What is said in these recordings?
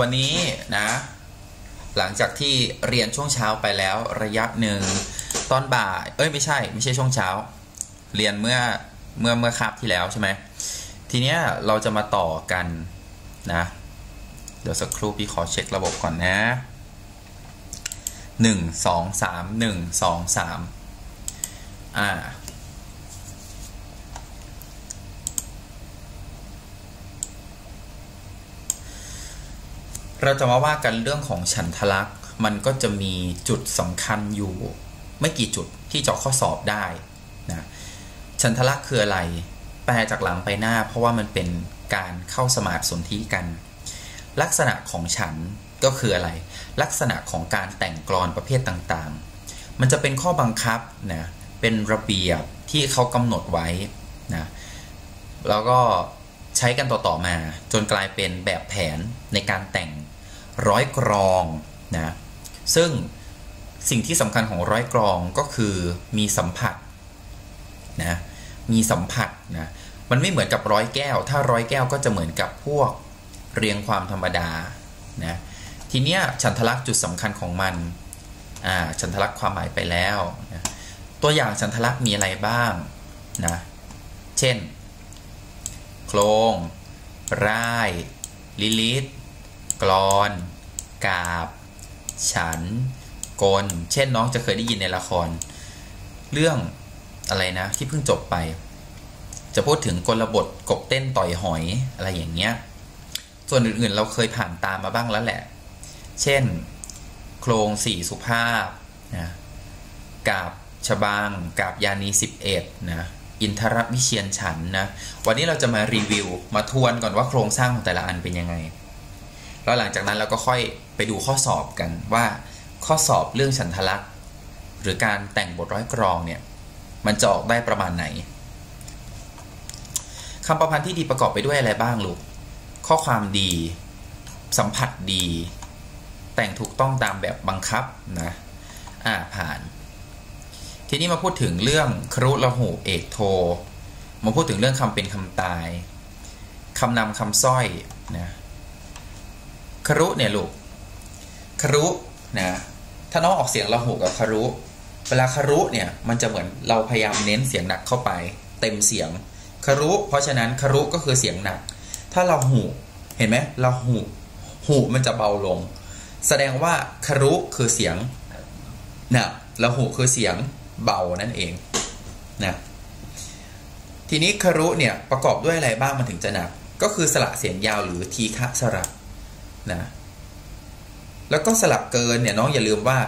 วันนี้นะ หลังจากที่เรียนช่วงเช้าไปแล้วระยะหนึ่งตอนบ่ายเอ้ยไม่ใช่ไม่ใช่ช่วงเช้า เรียนเมื่อเมื่อเมื่อคาบที่แล้วใช่ไหมทีเนี้ยเราจะมาต่อกันนะ เดี๋ยวสักครู่พี่ขอเช็คระบบก่อนนะหนึ่งสองสามหนึ่งสองสามอ่า เราจะมาว่ากันเรื่องของฉันทลักษณ์มันก็จะมีจุดสำคัญอยู่ ไม่กี่จุดที่เจาะข้อสอบได้นะฉันทลักษณ์คืออะไร แปลจากหลังไปหน้า เพราะว่ามันเป็นการเข้าสมาธิสนธิกัน ลักษณะของฉันก็คืออะไร ลักษณะของการแต่งกลอนประเภทต่างๆ มันจะเป็นข้อบังคับนะเป็นระเบียบที่เขากำหนดไว้นะแล้วก็ใช้กันต่อๆมาจนกลายเป็นแบบแผนในการแต่ง ร้อยกรองนะซึ่งสิ่งที่สำคัญของร้อยกรองก็คือมีสัมผัสนะมีสัมผัสนะมันไม่เหมือนกับร้อยแก้ว ถ้าร้อยแก้วก็จะเหมือนกับพวกเรียงความธรรมดานะทีเนี้ยฉันทลักษณ์จุดสำคัญของมันอ่าฉันทลักษณ์ความหมายไปแล้วนะตัวอย่างฉันทลักษณ์มีอะไรบ้างนะเช่น โครงร่าย ลิลิตกรอน กาบ ฉันกล เช่นน้องจะเคยได้ยินในละคร เรื่องอะไรนะที่เพิ่งจบไป จะพูดถึงกลบทกบเต้นต่อยหอยอะไรอย่างเงี้ย ส่วนอื่นๆเราเคยผ่านตามมาบ้างแล้วแหละ เช่น โครงสี่สุภาพนะกาบชบางกาบยานี11นะอินทรวิเชียนฉันนะวันนี้เราจะมารีวิวมาทวนก่อนว่าโครงสร้างของแต่ละอันเป็นยังไง แล้วหลังจากนั้นเราก็ค่อย ไปดูข้อสอบกันว่าข้อสอบเรื่องฉันทลักษณ์หรือการแต่งบทร้อยกรองเนี่ยมันจะออกได้ประมาณไหนคำประพันธ์ที่ดีประกอบไปด้วยอะไรบ้างลูก ข้อความดี สัมผัสดี แต่งถูกต้องตามแบบบังคับนะอ่าผ่าน ทีนี้มาพูดถึงเรื่องครุละหูเอกโท มาพูดถึงเรื่องคำเป็นคำตายคำนำคำสร้อยนะครุเนี่ยลูก ครุนะถ้าน้องออกเสียงละหูกับครุ เวลาครุเนี่ยมันจะเหมือนเราพยายามเน้นเสียงหนักเข้าไป เต็มเสียงครุ เพราะฉะนั้นครุก็คือเสียงหนัก ถ้าเราหูเห็นไหมเราหูหูมันจะเบาลง แสดงว่าครุคือเสียงหนักแล้วหูคือเสียงเบานั่นเองนะทีนี้คารุเนี่ยประกอบด้วยอะไรบ้างมันถึงจะหนัก ก็คือสระเสียงยาวหรือทีฆะสระนะ แล้วก็สระเกินเนี่ยน้องอย่าลืมว่า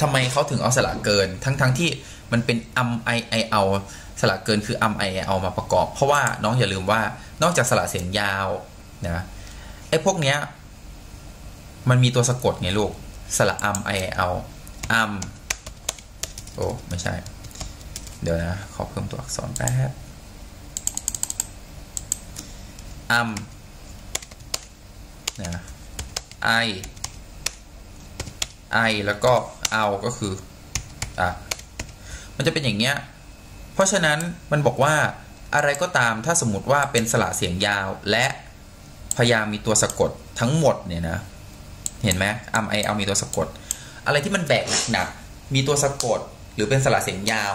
ทำไมเขาถึงเอาสระเกิน ทั้งๆทที่มันเป็นอัมไอไอเอาสระเกินคืออัมไอเอามาประกอบ เพราะว่าน้องอย่าลืมว่านอกจากสระเสียงยาวนะไอพวกเนี้ยมันมีตัวสะกดไงลูกสระอัมไอเอาอัมโอ้ไม่ใช่ เดี๋ยวนะ ขอเพิ่มตัวอักษรแป๊บอัมนะ ไอไอแล้วก็เอาก็คืออะมันจะเป็นอย่างเงี้ย เพราะฉะนั้นมันบอกว่าอะไรก็ตามถ้าสมมติว่าเป็นสระเสียงยาวและพยายามมีตัวสะกดทั้งหมดเนี่ยนะ เห็นไหมอัมไอเอามีตัวสะกด อะไรที่มันแบกหนักๆมีตัวสะกดหรือเป็นสระเสียงยาว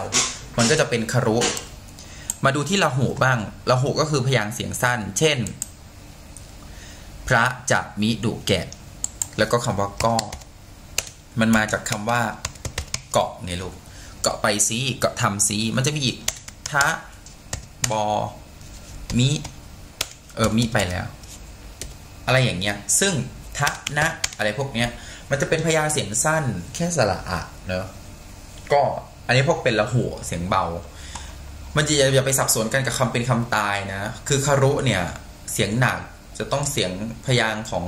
มันก็จะเป็นคารุ มาดูที่ละหูบ้างละหูก็คือพยางเสียงสั้น เช่น พระจะมิดุแกะ แล้วก็คำว่าก็ มันมาจากคำว่า เกาะไงลูก เกาะไปซีเกาะทำซีมันจะมีอีกทะบอมิเออมิไปแล้ว อะไรอย่างเงี้ย ซึ่งทะนะอะไรพวกเนี้ย มันจะเป็นพยางเสียงสั้นแค่สระอะเนอะก็อันนี้พวกเป็นละหัวเสียงเบา มันจะอย่าไปสับสนกันกับคำเป็นคำตายนะ คือคารุเนี่ย เสียงหนักจะต้องเสียงพยางของ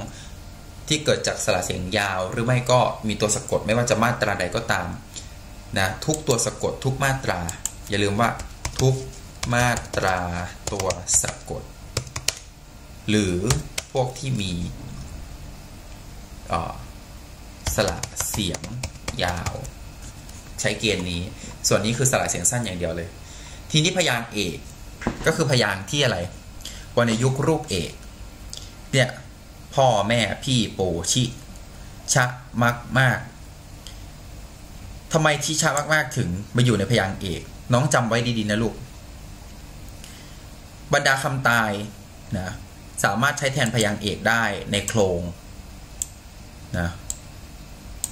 ที่เกิดจากสระเสียงยาว หรือไม่ก็มีตัวสะกดไม่ว่าจะมาตราใดก็ตามนะทุกตัวสะกดทุกมาตรา อย่าลืมว่าทุกมาตราตัวสะกด หรือพวกที่มีสระเสียงยาว ใช้เกณฑ์นี้ ส่วนนี้คือสระเสียงสั้นอย่างเดียวเลย ทีนี้พยางค์เอกก็คือพยางค์ที่อะไรวรรณยุกรูปเอกเนี่ย พ่อแม่พี่ปู่ชิชะมากมากทำไมชิชะมากมากถึงมาอยู่ในพยางเอก น้องจำไว้ดีๆนะลูก บรรดาคำตายนะสามารถใช้แทนพยางเอกได้ในโครงนะ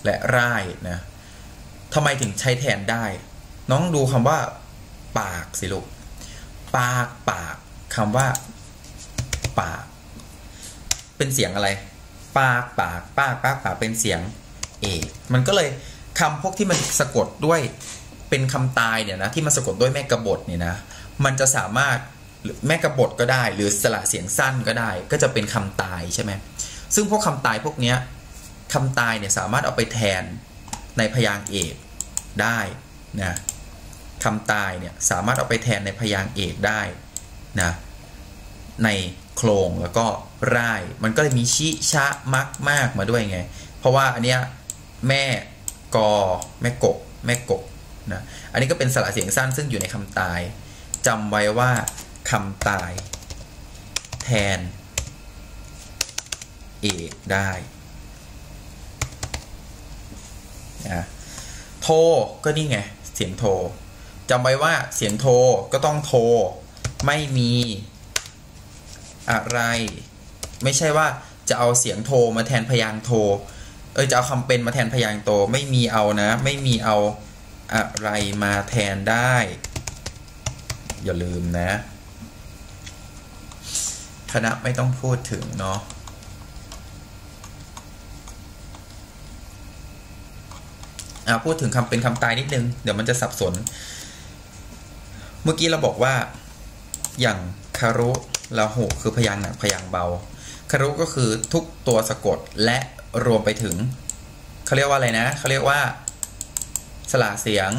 และร่ายนะทำไมถึงใช้แทนได้ น้องดูคำว่า ปากสิลูก ปากปากคำว่า ปาก เป็นเสียงอะไร ปากปากปากปากปากเป็นเสียงเอกมันก็เลยคำพวกที่มันสะกดด้วยเป็นคำตายเนี่ยนะที่มันสะกดด้วยแม่กระบทเนี่ยนะมันจะสามารถแม่กระบทก็ได้ หรือสระเสียงสั้นก็ได้ ก็จะเป็นคำตายใช่ไหมซึ่งพวกคำตายพวกเนี้ยคำตายเนี่ยสามารถเอาไปแทนในพยางค์เอกได้นะคำตายเนี่ยสามารถเอาไปแทนในพยางค์เอกได้นะใน โครงแล้วก็ร่าย มันก็เลยมีชิชะมักมากมาด้วยไง เพราะว่าอันเนี้ยแม่กอแม่กบแม่กบนะอันนี้ก็เป็นสระเสียงสั้นซึ่งอยู่ในคำตายจำไว้ว่าคำตาย แทนเอกได้นะโทก็นี่ไง เสียงโทจำไว้ว่าเสียงโทก็ต้องโท ไม่มี อะไร ไม่ใช่ว่าจะเอาเสียงโทมาแทนพยางโท เออจะเอาคำเป็นมาแทนพยางโตไม่มีเอานะ ไม่มีเอาอะไรมาแทนได้ อย่าลืมนะ คณะไม่ต้องพูดถึงเนาะพูดถึงคำเป็นคำตายนิดนึง เดี๋ยวมันจะสับสน เมื่อกี้เราบอกว่าอย่างคารุ ลาหุคือพยางหนักพยางเบาคารุก็คือทุกตัวสะกดและรวมไปถึงเขาเรียกว่าอะไรนะเขาเรียกว่า สระเสียง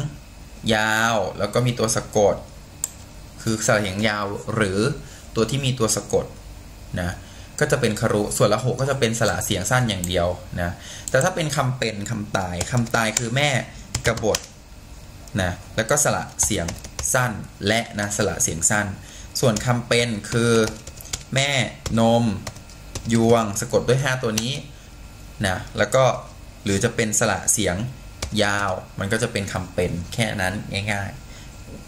ยาว แล้วก็มีตัวสะกด คือสระเสียงยาวหรือตัวที่มีตัวสะกดนะก็จะเป็นคารุส่วนละหกก็จะเป็นสระเสียงสั้นอย่างเดียวนะแต่ถ้าเป็นคำเป็นคำตายคำตายคือแม่กระบทนะแล้วก็สระเสียงสั้นและนะสระเสียงสั้น ส่วนคำเป็นคือแม่นมยวงสะกดด้วย 5 ตัวนี้นะแล้วก็หรือจะเป็นสระเสียงยาว มันก็จะเป็นคำเป็นแค่นั้นง่าย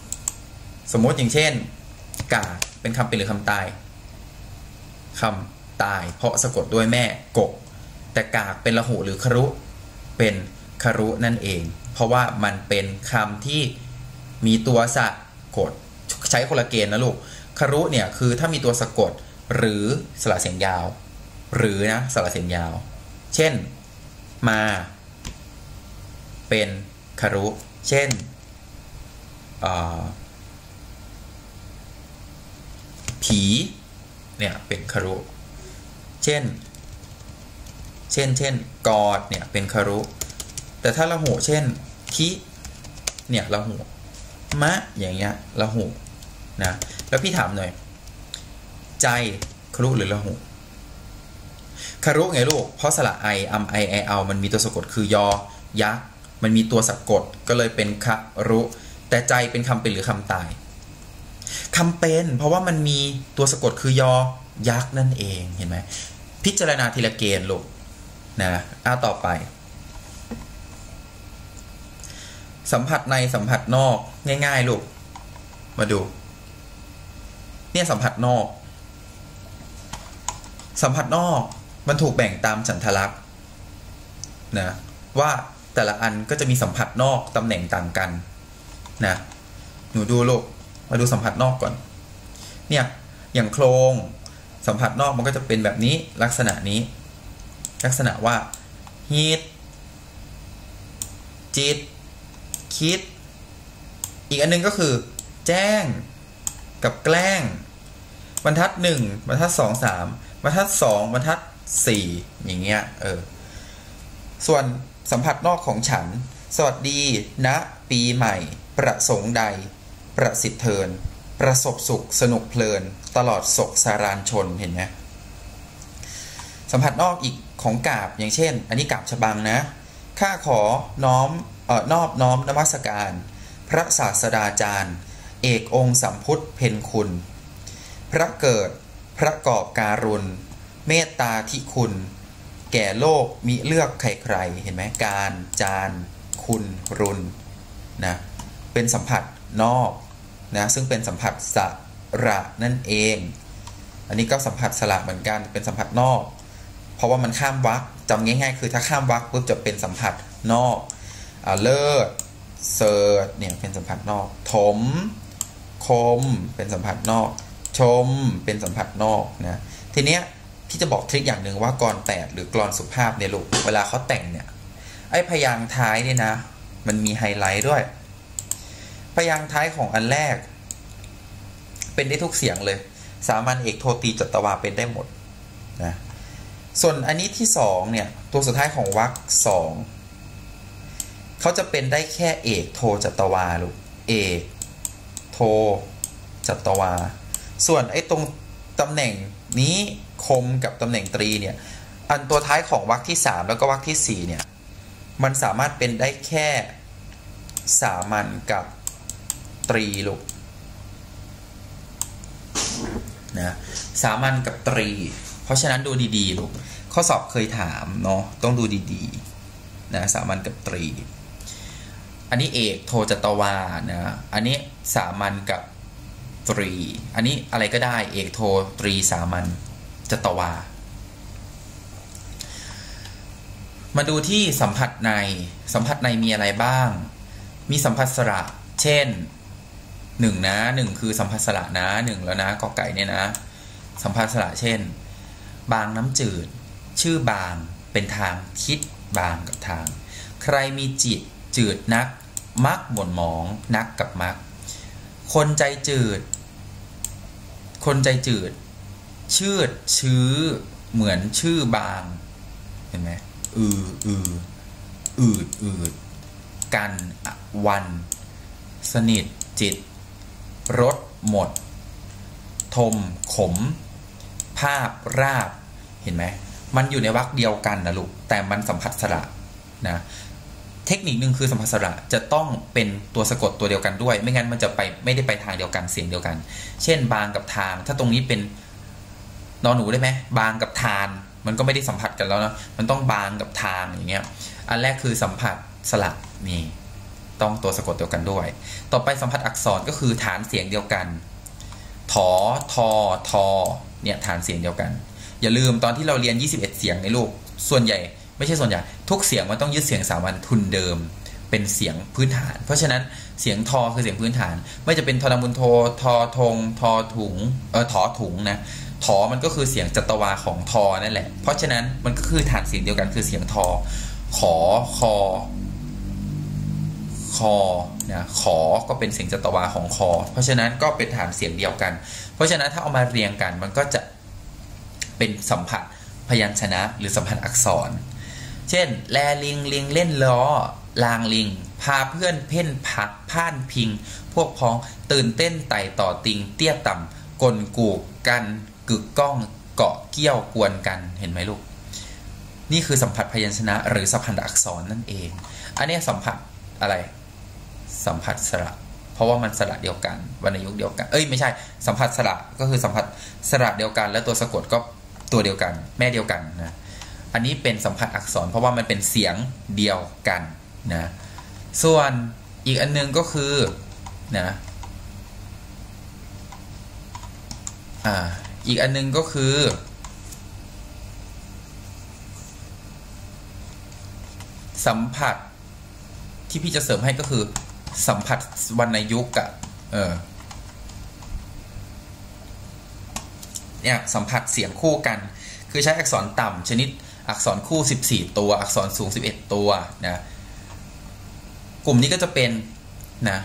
ๆ สมมติอย่างเช่น กาเป็นคำเป็นหรือคำตายคำตาย เพราะสะกดด้วยแม่กก แต่กากเป็นละหูหรือครุเป็นครุนั่นเอง เพราะว่ามันเป็นคำที่มีตัวสะกดใช้คนละเกณฑ์นะลูก ครุเนี่ยคือถ้ามีตัวสะกดหรือสระเสียงยาว หรือนะสระเสียงยาว เช่นมา เป็นคารุ เช่นผี เนี่ย เป็นคารุ เช่น เช่น เช่น กอด เนี่ย เป็นคารุ แต่ถ้าละหูเช่น ทิ เนี่ยละหูมะ อย่างเงี้ยละหูนะ แล้วพี่ถามหน่อย ใจคารุหรือละหูคารุไงลูก เพราะสระไออัมไอไอเอามันมีตัวสะกดคือยอ ยักษ์ มันมีตัวสะกดก็เลยเป็นคารุ แต่ใจเป็นคำเป็นหรือคำตายคำเป็น เพราะว่ามันมีตัวสะกดคือยอ ยักษ์นั่นเองเห็นไหมพิจารณาทีละเกณฑ์ลูกนะอ้าต่อไป สัมผัสในสัมผัสนอกง่าย ๆ ลูก มาดู เนี่ยสัมผัสนอก สัมผัสนอกมันถูกแบ่งตามฉันทลักษณ์นะว่าแต่ละอันก็จะมีสัมผัสนอกตำแหน่งต่างกันนะหนูดูลูกมาดูสัมผัสนอกก่อน เนี่ยอย่างโครงสัมผัสนอกมันก็จะเป็นแบบนี้ลักษณะนี้ ลักษณะว่าฮิตจิต คิด อีกอันนึงก็คือ แจ้ง กับแกล้ง บรรทัดหนึ่งบรรทัดสองสามบรรทัดสองบรรทัดสี่อย่างเงี้ยเออส่วนสัมผัสนอกของฉัน สวัสดีณนะปีใหม่ ประสงค์ใด ประสิทธิ์เทิน ประสบสุขสนุกเพลิน ตลอดศกสารานชนเห็นไหมสัมผัสนอกอีกของกาบอย่างเช่น อันนี้กาบฉบังนะ ข้าขอน้อมเอ่อนอบน้อมนมัสการ พระศาสดาจารย์ เอกองค์สัมพุทธเพนคุณ พระเกิด พระกอบการุณ เมตตาที่คุณ แก่โลกมิเลือกใครๆเห็นไหมการจาน คุณรุนนะเป็นสัมผัสนอกนะซึ่งเป็นสัมผัสสระนั่นเอง อันนี้ก็สัมผัสสระเหมือนกันเป็นสัมผัสนอก เพราะว่ามันข้ามวักจำง่ายๆ คือถ้าข้ามวักปุ๊บจะเป็นสัมผัสนอกอเลิศเสิร์เนี่ยเป็นสัมผัสนอก ถม คม เป็นสัมผัสนอก ชมเป็นสัมผัสนอกนะทีเนี้ยพี่จะบอกทริคอย่างหนึ่งว่ากรแปดหรือกรอนสุภาพเนี่ยลูกเวลาเขาแต่งเนี่ยไอ้พยางท้ายเนี่ยนะ มันมีไฮไลท์ด้วย พยางท้ายของอันแรก เป็นได้ทุกเสียงเลย สามัญเอกโทตีจัตวาเป็นได้หมดนะส่วนอันนี้ที่สองเนี่ย ตัวสุดท้ายของวรรคสองเขาจะเป็นได้แค่เอกโทจัตวาลูกเอกโทจัตวา ส่วนไอ้ตรงตำแหน่งนี้คมกับตำแหน่งตรีเนี่ย อันตัวท้ายของวรรคที่ 3 แล้วก็วรรคที่ 4 เนี่ย มันสามารถเป็นได้แค่สามัญกับตรีลูกนะสามัญกับตรี เพราะฉะนั้นดูดีๆลูกข้อสอบเคยถามเนาะต้องดูดีๆนะสามัญกับตรี อันนี้เอกโทจตวานะอันนี้สามัญกับ ตรี อันนี้อะไรก็ได้เอกโทตรีสามัญจตวา มาดูที่สัมผัสใน สัมผัสในมีอะไรบ้าง มีสัมผัสสระ เช่นหนึ่งนะหนึ่งคือสัมผัสสระนะหนึ่งแล้วนะกอไก่เนี่ยนะ สัมผัสสระเช่น บางน้ำจืด ชื่อบางเป็นทางคิดบางกับทาง ใครมีจิตจืดนัก มักหม่นหมองนักกับมัก คนใจจืด คนใจจืด ชืดชื้อ เหมือนชื่อบาง เห็นไหมอืออืออืดอืดกันวัน สนิทจิตรสหมด ทมขม ภาพราบ เห็นไหม มันอยู่ในวรรคเดียวกันนะลูก แต่มันสัมผัสสระนะ เทคนิคหนึ่งคือสัมผัสสระจะต้องเป็นตัวสะกดตัวเดียวกันด้วย ไม่งั้นมันจะไปไม่ได้ไปทางเดียวกันเสียงเดียวกัน เช่นบางกับทาง ถ้าตรงนี้เป็นนอนหนูได้ไหมบางกับทาน มันก็ไม่ได้สัมผัสกันแล้วนะมันต้องบางกับทางอย่างเงี้ยอันแรกคือสัมผัสสระนี่ต้องตัวสะกดเดียวกันด้วย ต่อไปสัมผัสอักษรก็คือฐานเสียงเดียวกันถอทอทอเนี่ยฐานเสียงเดียวกัน อย่าลืมตอนที่เราเรียน 21 เสียงในลูกส่วนใหญ่ ไม่ใช่ส่วนใหญ่ทุกเสียงมันต้องยึดเสียงสามัญทุนเดิม เป็นเสียงพื้นฐาน เพราะฉะนั้นเสียงทอคือเสียงพื้นฐาน ไม่จะเป็นทอดมุนโททอทงทอถุงเออถอถุงนะถอมันก็คือเสียงจัตวาของทอนั่นแหละ เพราะฉะนั้นมันก็คือฐานเสียงเดียวกันคือเสียงทอ ขอคอคอนะขอก็เป็นเสียงจัตวาของคอ เพราะฉะนั้นก็เป็นฐานเสียงเดียวกัน เพราะฉะนั้นถ้าเอามาเรียงกันมันก็จะเป็นสัมผัสพยัญชนะ หรือสัมผัสอักษร เช่น แลลิงลิงเล่นล้อ ลางลิง พาเพื่อนเพ่นพักพ่านพิง พวกพ้องตื่นเต้นไต่ต่อติง เตี้ยต่ำกลกูกกันกึกก้องเกาะเกี้ยวกวนกันเห็นไหมลูก นี่คือสัมผัสพยัญชนะ หรือสัมผัสอักษรนั่นเอง อันนี้สัมผัสอะไร สัมผัสสระ เพราะว่ามันสระเดียวกันวรรณยุกต์เดียวกัน เอ้ยไม่ใช่ สัมผัสสระก็คือสัมผัสสระเดียวกัน แล้วตัวสะกดก็ตัวเดียวกัน แม่เดียวกันนะ อันนี้เป็นสัมผัสอักษรเพราะว่ามันเป็นเสียงเดียวกันนะส่วนอีกอันนึงก็คือนะอ่าอีกอันนึงก็คือสัมผัสที่พี่จะเสริมให้ก็คือ สัมผัสวรรณยุกต์อะเออเนี่ยสัมผัสเสียงคู่กัน คือใช้อักษรต่ำชนิด อักษรคู่ 14 ตัว อักษรสูง 11 ตัวนะกลุ่มนี้ก็จะเป็นนะ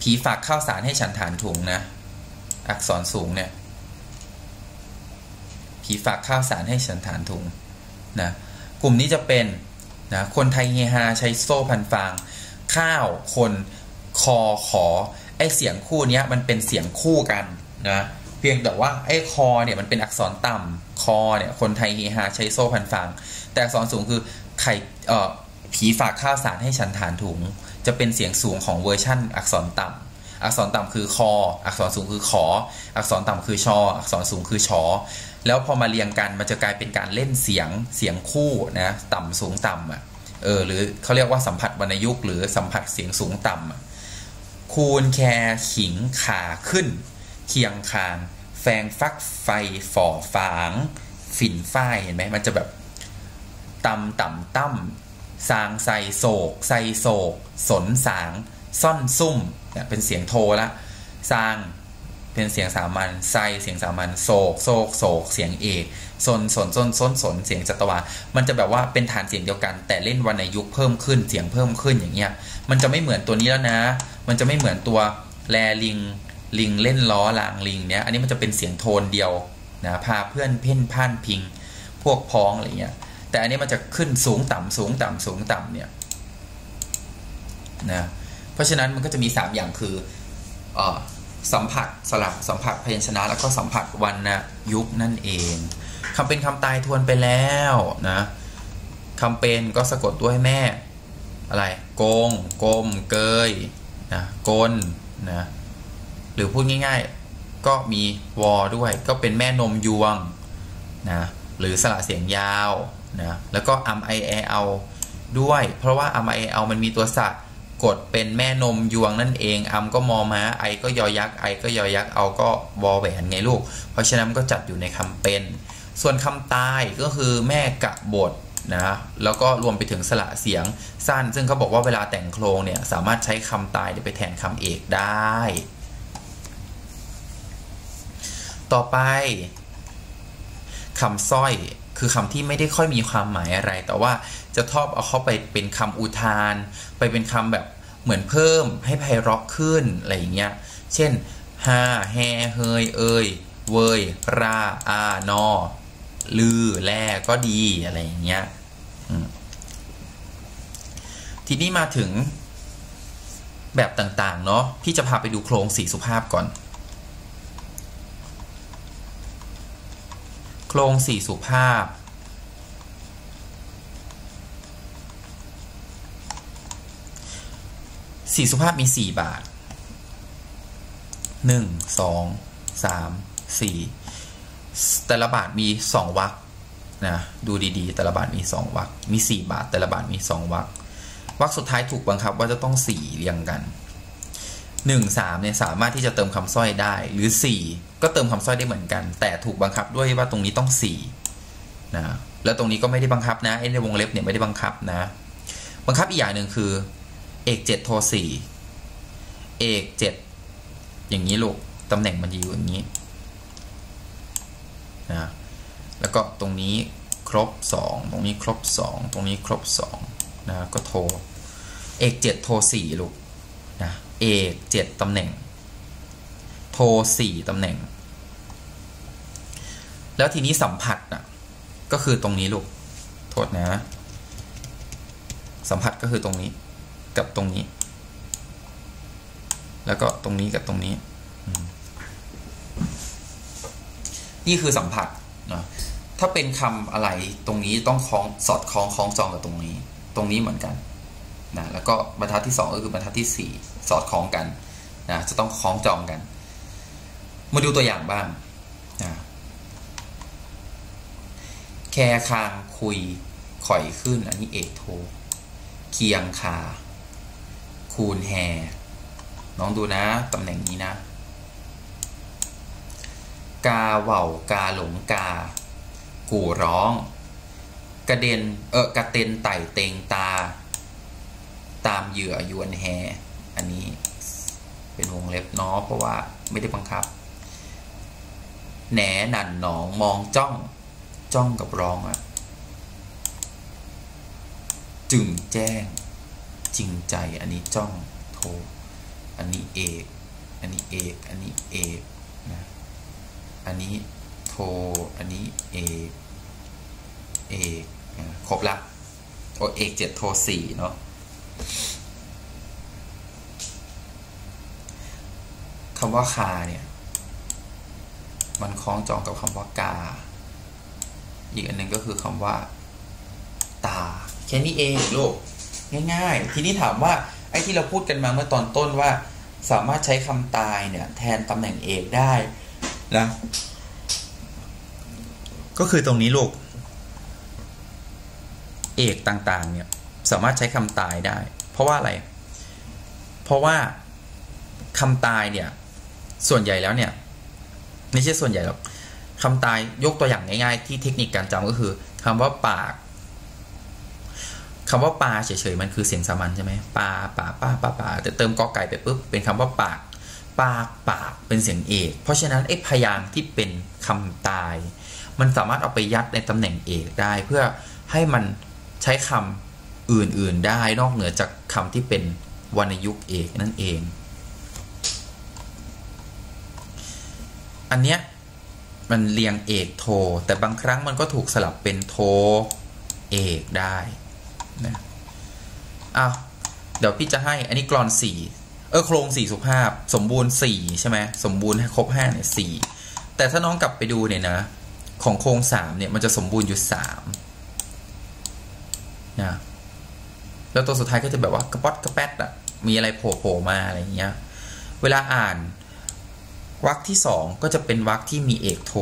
ผีฝากข้าวสารให้ฉันฐานถุงนะ อักษรสูงเนี่ยผีฝากข้าวสารให้ฉันฐานถุงนะกลุ่มนี้จะเป็นนะคนไทยเฮฮาใช้โซ่พันฟาง ข้าวคนคอขอไอเสียงคู่นี้มันเป็นเสียงคู่กันนะเพียงแต่ว่าไอคอเนี่ยมันเป็นอักษรต่ำ คอเนี่ยคนไทยเฮฮาใช้โซ่พันฟาง แต่อักษรสูงคือไข่เอ่อผีฝากข้าวสารให้ฉันฐานถุง จะเป็นเสียงสูงของเวอร์ชั่น อักษรต่อักษรต่ำคือคอ อักษรสูงคือขอ อักษรต่ำคือชอ อักษรสูงคือฉอ แล้วพอมาเรียงกันมันจะกลายเป็นการเล่นเสียงเสียงคู่นะต่ำสูงต่ำอะเออหรือเขาเรียกว่าสัมผัสวรรณยุกต์หรือสัมผัสเสียงสูงต่ำคูนแคขิงข่าขึ้น เคียงคาง แฟงฟักไฟฝ่อฝาง ฝิ่นฝ้ายเห็นไหมมันจะแบบต่ำต่ำต่ำสางใสโศกใสโศก สนสาง ซ่อนซุ่มเนี่ยเป็นเสียงโทละสางเป็นเสียงสามัญไซเสียงสามัญโศกโศกโศก เสียงเอกสนสนสนสนสนเสียงจัตวา มันจะแบบว่าเป็นฐานเสียงเดียวกัน แต่เล่นวรรณยุกเพิ่มขึ้นเสียงเพิ่มขึ้นอย่างเงี้ย มันจะไม่เหมือนตัวนี้แล้วนะ มันจะไม่เหมือนตัวแลลิง ลิงเล่นล้อลางลิงเนี้ยอันนี้มันจะเป็นเสียงโทนเดียวนะพาเพื่อนเพ่นพ่านพิง พวกพ้องอะไรเงี้ยแต่อันนี้มันจะขึ้นสูงต่ำสูงต่ำสูงต่ำเนี่ยนะเพราะฉะนั้นมันก็จะมี 3 อย่างคืออสัมผัสสลับสัมผัสพยัญชนะ แล้วก็สัมผัสวรรณยุกนั่นเองคำเป็นคำตายทวนไปแล้วนะคำเป็นก็สะกดด้วยแม่ อะไรโกงกลมเกยนะกลนะ หรือพูดง่ายๆ ก็มีวอด้วย ก็เป็นแม่นมยวงนะหรือสระเสียงยาวนะแล้วก็อัมไอเอเอาด้วย เพราะว่าอัมไอเอเอามันมีตัวสัตว์กดเป็นแม่นมยวงนั่นเองอัมก็มอม้าไอก็ยอยักษ์ไอก็ยอยักษ์เอาก็วอแหวนไงลูก เพราะฉะนั้นก็จัดอยู่ในคำเป็น ส่วนคำตายก็คือแม่กะบทนะแล้วก็รวมไปถึงสระเสียงสั้น ซึ่งเขาบอกว่าเวลาแต่งโครงเนี่ยสามารถใช้คำตายไปแทนคำเอกได้ ต่อไปคำสร้อยคือคำที่ไม่ได้ค่อยมีความหมายอะไร แต่ว่าจะทอบเอาเข้าไปเป็นคำอุทาน ไปเป็นคำแบบเหมือนเพิ่มให้ไพเราะขึ้นอะไรอย่างเงี้ย เช่นฮาแฮเฮยเอยเวยราอานอลือแลก็ดีอะไรอย่างเงี้ยทีนี้มาถึงแบบต่าง ๆ เนาะพี่จะพาไปดูโครงสีสุภาพก่อน ครงสี่สุภาพ สี่สุภาพมี4บาท1 2 3 4แต่ละบาทมี2วักนะดูดีๆ แต่ละบาทมี2วักมี4บาทแต่ละบาทมี2วักวรรคสุดท้ายถูกบังคับว่าจะต้องสี่เรียงกัน หนึ่งสามเนี่ยสามารถที่จะเติมคำสร้อยได้หรือสี่ก็เติมคำสร้อยได้เหมือนกัน แต่ถูกบังคับด้วยว่าตรงนี้ต้องสี่นะแล้วตรงนี้ก็ไม่ได้บังคับนะไอ้ในวงเล็บเนี่ยไม่ได้บังคับนะ บังคับอีกอย่างหนึ่งคือเอกเจ็ดโทสี่เอกเจ็ดอย่างนี้ลูกตำแหน่งมันอยู่อย่างนี้นะแล้วก็ตรงนี้ครบสองตรงนี้ครบสองตรงนี้ครบสองนะก็โทรเอกเจ็ดโทรสี่ลูก เอกเจ็ดตำแหน่ง โทสี่ตำแหน่ง แล้วทีนี้สัมผัสนะก็คือตรงนี้ลูก โทษนะ สัมผัสก็คือตรงนี้กับตรงนี้ แล้วก็ตรงนี้กับตรงนี้ นี่คือสัมผัสนะถ้าเป็นคำอะไรตรงนี้ต้องคล้องสอดคล้องคล้องจองกับตรงนี้ ตรงนี้เหมือนกันนะแล้วก็บรรทัดที่ 2 ก็คือบรรทัดที่ 4 สอดคล้องกันนะจะต้องคล้องจองกัน มาดูตัวอย่างบ้างนะแคคางคุยข่อยขึ้น อันนี้เอกโท เคียงคา คูณแฮน้องดูนะ ตำแหน่งนี้นะ กาเว่ากาหลงกา กู่ร้อง กระเด็น เออกระเต็นไต่เตงตา ตามเหยื่อยวนแฮ อันนี้เป็นวงเล็บเนาะเพราะว่าไม่ได้บังคับ แหนหนันหนองมองจ้อง จ้องกับร้องอะจึงแจ้ง จริงใจ อันนี้จ้องโทอันนี้เอกอันนี้เอกอันนี้เอกนะอันนี้โทอันนี้เอกเอกครบละโอเอกเจ็ดโทสี่เนาะำว่าคาเนี่ย มันคล้องจองกับคำว่ากา อีกอันหนึ่งก็คือคำว่า ตา แค่นี้เองลูกง่ายๆ ทีนี้ถามว่าไอ้ที่เราพูดกันมาเมื่อตอนต้นว่า สามารถใช้คำตายเนี่ยแทนตำแหน่งเอกได้นะก็คือตรงนี้ลูก เอกต่างๆ เนี่ยสามารถใช้คำตายได้ เพราะว่าอะไร เพราะว่าคำตายเนี่ย ส่วนใหญ่แล้วเนี่ยไม่ใช่ส่วนใหญ่หรอกคำตายยกตัวอย่างง่ายๆ ที่เทคนิคการจำก็คือคำว่าปากคำว่าปลาเฉยๆมันคือเสียงสามัญใช่ไหมปลาปลาปลาปลาปลาแต่เติมกอไก่ไปปุ๊บเป็นคำว่าปาก ปากปากเป็นเสียงเอกเพราะฉะนั้นไอ้พยางที่เป็นคำตาย มันสามารถเอาไปยัดในตำแหน่งเอกได้ เพื่อให้มันใช้คำอื่นๆได้นอกเหนือจากคำที่เป็นวรรณยุกต์เอกนั่นเอง อันเนี้ยมันเรียงเอกโท แต่บางครั้งมันก็ถูกสลับเป็นโทเอกได้นะอ้าวเดี๋ยวพี่จะให้อันนี้กรอนสี่เออโครงสี่สุภาพ สมบูรณ์สี่ใช่ไหมสมบูรณ์ครบห้าเนี่ยสี่แต่ถ้าน้องกลับไปดูเนี่ยนะ ของโครงสามเนี่ยมันจะสมบูรณ์อยู่สามนะแล้วตัวสุดท้ายก็จะแบบว่ากระป๊อดกระแป๊ดอะมีอะไรโผล่มาอะไรเงี้ย เวลาอ่าน วรรคที่สองก็จะเป็นวรรคที่มีเอกโท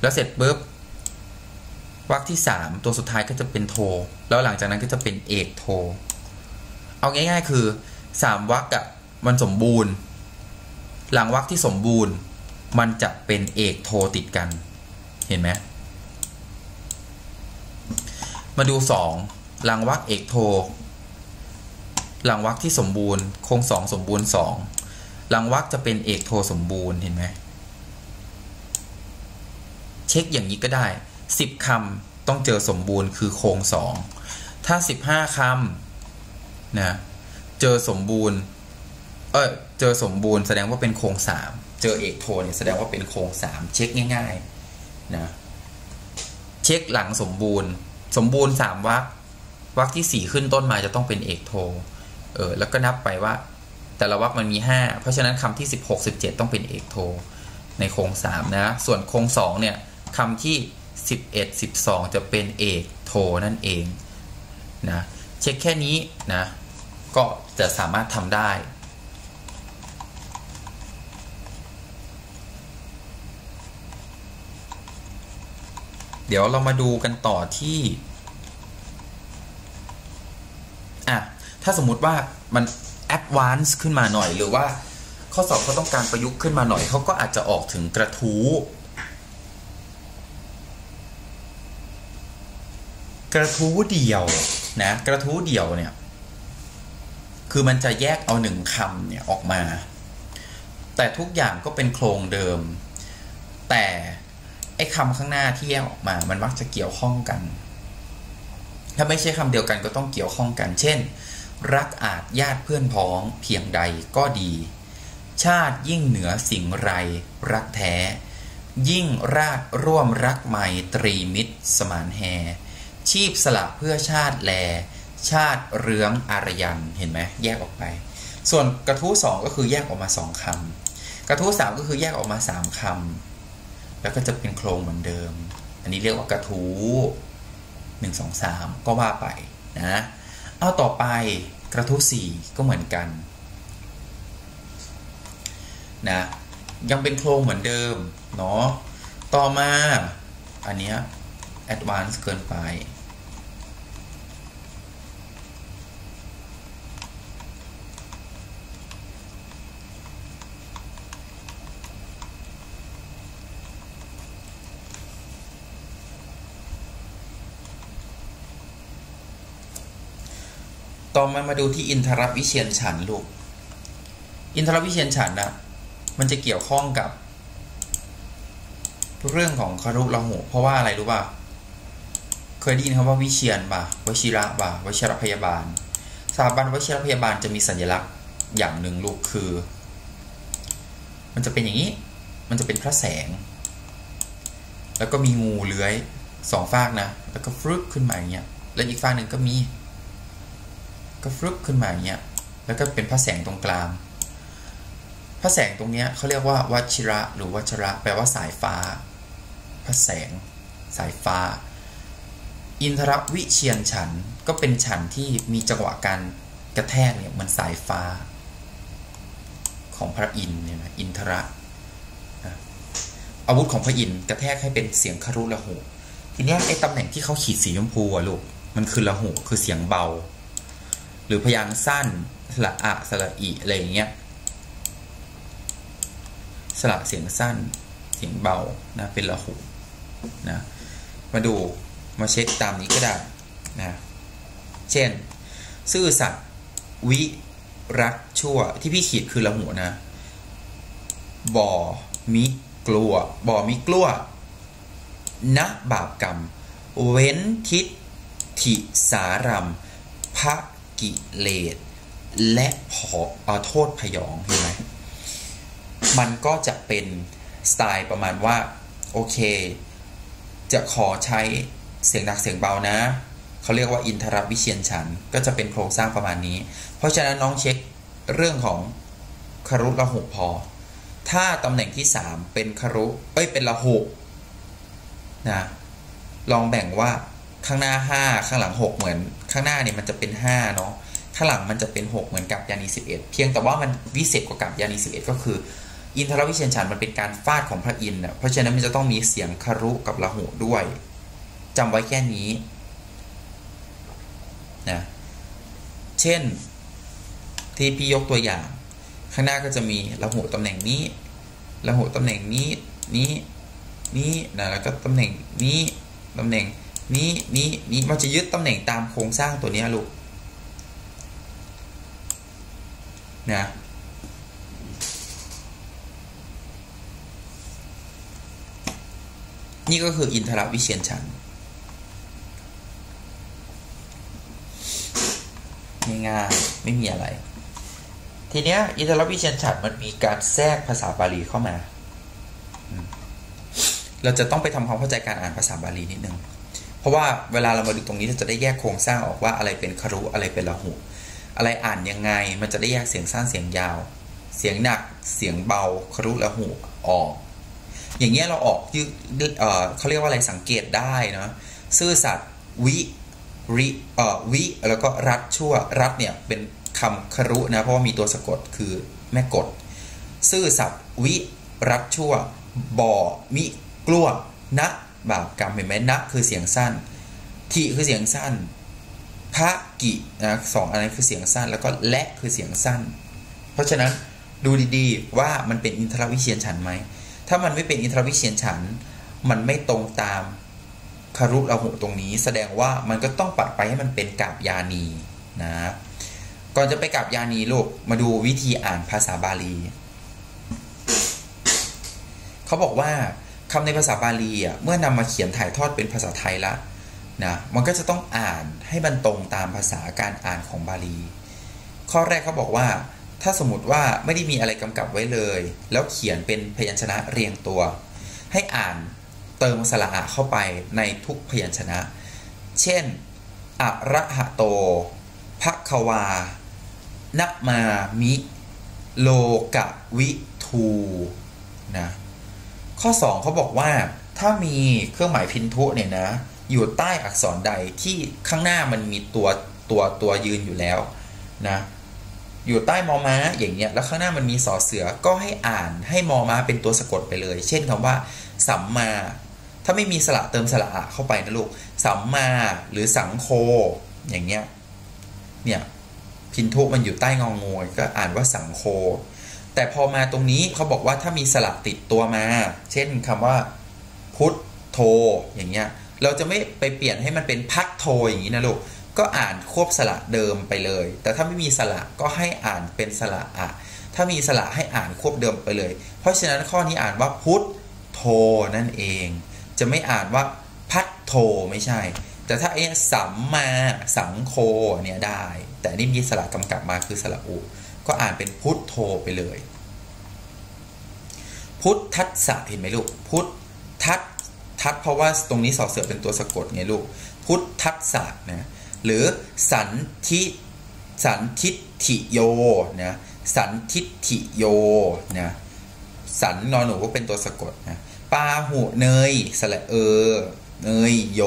แล้วเสร็จปุ๊บวรรคที่สามตัวสุดท้ายก็จะเป็นโท แล้วหลังจากนั้นก็จะเป็นเอกโท เอาง่าย ๆ คือสามวรรคอะมันสมบูรณ์ หลังวรรคที่สมบูรณ์ มันจะเป็นเอกโทติดกัน เห็นไหมมาดูสองหลังวรรคเอกโท หลังวรรคที่สมบูรณ์โครงสองสมบูรณ์สอง หลังวรรคจะเป็นเอกโทสมบูรณ์เห็นไหมเช็คอย่างนี้ก็ได้สิบคำต้องเจอสมบูรณ์คือโครงสองถ้าสิบห้าคำนะเจอสมบูรณ์เออเจอสมบูรณ์แสดงว่าเป็นโครงสามเจอเอกโทเนี่ยแสดงว่าเป็นโครงสามเช็คง่ายๆนะเช็คหลังสมบูรณ์ สมบูรณ์สามวรรควรรคที่สี่ขึ้นต้นมาจะต้องเป็นเอกโทเออแล้วก็นับไปว่า แต่ละวรรคมันมีห้าเพราะฉะนั้นคำที่สิบหกสิบเจ็ดต้องเป็นเอกโท ในโครงสามนะ ส่วนโครงสองเนี่ยคำที่ 11 12 จะเป็นเอกโทนั่นเองนะเช็คแค่นี้นะก็จะสามารถทำได้เดี๋ยวเรามาดูกันต่อที่อะถ้าสมมุติว่ามัน แอดวานซ์ขึ้นมาหน่อย หรือว่าข้อสอบเขาต้องการประยุกต์ขึ้นมาหน่อยเขาก็อาจจะออกถึงกระทู้ กระทู้เดียวนะกระทู้เดียวเนี่ยคือมันจะแยกเอาหนึ่งคำเนี่ยออกมา แต่ทุกอย่างก็เป็นโครงเดิม แต่ไอ้คำข้างหน้าที่แยกออกมา มันมักจะเกี่ยวข้องกัน ถ้าไม่ใช่คำเดียวกันก็ต้องเกี่ยวข้องกัน เช่น รักอาจญาติเพื่อนพ้องเพียงใดก็ดี ชาติยิ่งเหนือสิ่งไรรักแท้ ยิ่งราดร่วมรักไมตรีมิตรสมานแฮ ชีพสละเพื่อชาติแล ชาติเรืองอารยันเห็นไหมแยกออกไป ส่วนกระทู้สองก็คือแยกออกมาสองคำกระทู้สามก็คือแยกออกมาสามคำแล้วก็จะเป็นโครงเหมือนเดิม อันนี้เรียกว่ากระทู้หนึ่งสองสามก็ว่าไปนะ เอาต่อไปกระทู้สี่ก็เหมือนกันนะยังเป็นโครงเหมือนเดิมเนาะต่อมาอันเนี้ยแอดวานซ์เกินไป ต่อมามาดูที่อินทรวิเชียนฉันลูก อินทรวิเชียนฉันนะมันจะเกี่ยวข้องกับ เรื่องของคารุละหู เพราะว่าอะไรรู้ป่ะเคยได้ยินคำว่าวิเชียนป่ะวชิระป่ะวชิรพยาบาลสถาบันวชิรพยาบาลจะมีสัญลักษณ์อย่างหนึ่งลูกคือ มันจะเป็นอย่างนี้ มันจะเป็นพระแสง แล้วก็มีงูเลื้อยสองฟากนะ แล้วก็ฟลุกขึ้นมาอย่างเงี้ย แล้วอีกฟากหนึ่งก็มี ก็ฟลุกขึ้นมาอย่างเงี้ยแล้วก็เป็นพระแสงตรงกลาง พระแสงตรงเนี้ยเขาเรียกว่าวัชิระ หรือวัชระ แปลว่าสายฟ้า พระแสง สายฟ้า อินทรวิเชียนฉันก็เป็นฉันที่มีจังหวะการกระแทกเนี่ยมันสายฟ้า ของพระอินทร์เนี่ยนะอินทระอาวุธของพระอินทร์กระแทกให้เป็นเสียงคารุละหูทีเนี้ยไอ้ตำแหน่งที่เขาขีดสีชมพูอะลูก มันคือละหูคือเสียงเบา หรือพยางสั้นสระอะสระอีอะไรอย่างเงี้ยสระเสียงสั้นเสียงเบานะเป็นละหูนะมาดูมาเช็คตามนี้ก็ได้นะเช่น ซื่อสัตย์วิรักชั่วที่พี่ขีดคือละหูนะบ่อมิกลัวบ่อมิกลัวนะบาปกรรม เว้นทิฏฐิสารัมพระ กิเลสและพอโทษพยองเห็นไหมมันก็จะเป็นสไตล์ประมาณว่า โอเค จะขอใช้เสียงหนักเสียงเบานะ เขาเรียกว่าอินทรวิเชียนฉันก็จะเป็นโครงสร้างประมาณนี้ เพราะฉะนั้นน้องเช็คเรื่องของคารุละหุพอ ถ้าตำแหน่งที่ 3 เป็นคารุเอ้ยเป็นละหุนะลองแบ่งว่า ข้างหน้า 5 ข้างหลัง 6 เหมือน ข้างหน้าเนี่ยมันจะเป็น5เนาะข้างหลังมันจะเป็น 6 เหมือนกับยานี11 เพียงแต่ว่ามันวิเศษกว่ากับยานี11 ก็คือ อินทรวิเชียนฉันมันเป็นการฟาดของพระอินทร์เพราะฉะนั้นมันจะต้องมีเสียงคารุกับละหุด้วยจำไว้แค่นี้นะเช่นที่พี่ยกตัวอย่าง ข้างหน้าก็จะมีละหุตำแหน่งนี้ละหุตำแหน่งนี้นี้นี้นะแล้วก็ตำแหน่งนี้ตำแหน่ง นี้นี้นี้มันจะยึดตำแหน่งตามโครงสร้างตัวนี้ลูกนะนี่ก็คืออินทรวิเชียนฉันง่ายๆไม่มีอะไร ทีเนี้ยอินทรวิเชียนฉันมันมีการแทรกภาษาบาลีเข้ามา เราจะต้องไปทำความเข้าใจการอ่านภาษาบาลีนิดนึง เพราะว่าเวลาเรามาดูตรงนี้เราจะได้แยกโครงสร้างออกว่าอะไรเป็นคารุอะไรเป็นละหุ อะไรอ่านยังไงมันจะได้แยกเสียงสั้นเสียงยาว เสียงหนักเสียงเบาคารุละหุออก อย่างเงี้ยเราออกยืเเขาเรียกว่าอะไรสังเกตได้นะซื่อสัตย์วิริเอ่อวิแล้วก็รัดชั่วรัดเนี่ยเป็นคำคารุนะเพราะว่ามีตัวสะกดคือแม่กด ซื่อสัตย์วิรัดชั่วบ่อมิกลัวนะ บาปกรรมเห็นไหมนะคือเสียงสั้นทีคือเสียงสั้นพระกินะสองอันนี้คือเสียงสั้นแล้วก็และคือเสียงสั้น เพราะฉะนั้นดูดีๆว่ามันเป็นอินทรวิเชียนฉันไหมถ้ามันไม่เป็นอินทรวิเชียนฉัน มันไม่ตรงตามคารุราหุตรงนี้ แสดงว่ามันก็ต้องปัดไปให้มันเป็นกาบยานีนะก่อนจะไปกาบยานีลูกมาดูวิธีอ่านภาษาบาลี เขาบอกว่า คำในภาษาบาลีอะเมื่อนำมาเขียนถ่ายทอดเป็นภาษาไทยละนะมันก็จะต้องอ่านให้มันตรงตามภาษาการอ่านของบาลี ข้อแรกเขาบอกว่า ถ้าสมมติว่าไม่ได้มีอะไรกำกับไว้เลย แล้วเขียนเป็นพยัญชนะเรียงตัว ให้อ่านเติมสระอะเข้าไปในทุกพยัญชนะ เช่นอะระหะโตภควานมามิ โลกะวิทูนะ ข้อ 2เขาบอกว่าถ้ามีเครื่องหมายพินทุเนี่ยนะ อยู่ใต้อักษรใดที่ข้างหน้ามันมีตัวตัวตัวยืนอยู่แล้วนะอยู่ใต้มอม้าอย่างเงี้ยแล้วข้างหน้ามันมีสอเสือก็ให้อ่านให้มอม้าเป็นตัวสะกดไปเลย เช่นคำว่า สัมมา ถ้าไม่มีสระเติมสระเข้าไปนะลูกสัมมาหรือสังโคอย่างเงี้ยเนี่ยพินทุมันอยู่ใต้งองงูก็อ่านว่าสังโค แต่พอมาตรงนี้เขาบอกว่าถ้ามีสระติดตัวมา เช่นคำว่าพุทโทอย่างเงี้ยเราจะไม่ไปเปลี่ยนให้มันเป็นพักโทอย่างนี้นะลูกก็อ่านควบสระเดิมไปเลย แต่ถ้าไม่มีสระก็ให้อ่านเป็นสระอะถ้ามีสระให้อ่านควบเดิมไปเลย เพราะฉะนั้นข้อนี้อ่านว่าพุทโทนั่นเอง จะไม่อ่านว่าพัทโทไม่ใช่ แต่ถ้าไอ้สัมมาสังโคเนี่ยได้ แต่นี่มีสระกำกับมาคือสระอุ ก็อ่านเป็นพุทโทไปเลย พุทธัสสะเห็นไหมลูก พุทธัสทัดเพราะว่าตรงนี้สอเสือเป็นตัวสะกดไงลูก พุทธัสสะนะหรือสันทิสันทิฐิโยนะสันทิฐิโยนะสันนอนหนูก็เป็นตัวสะกดนะปาหูเนยสละเออเนยโย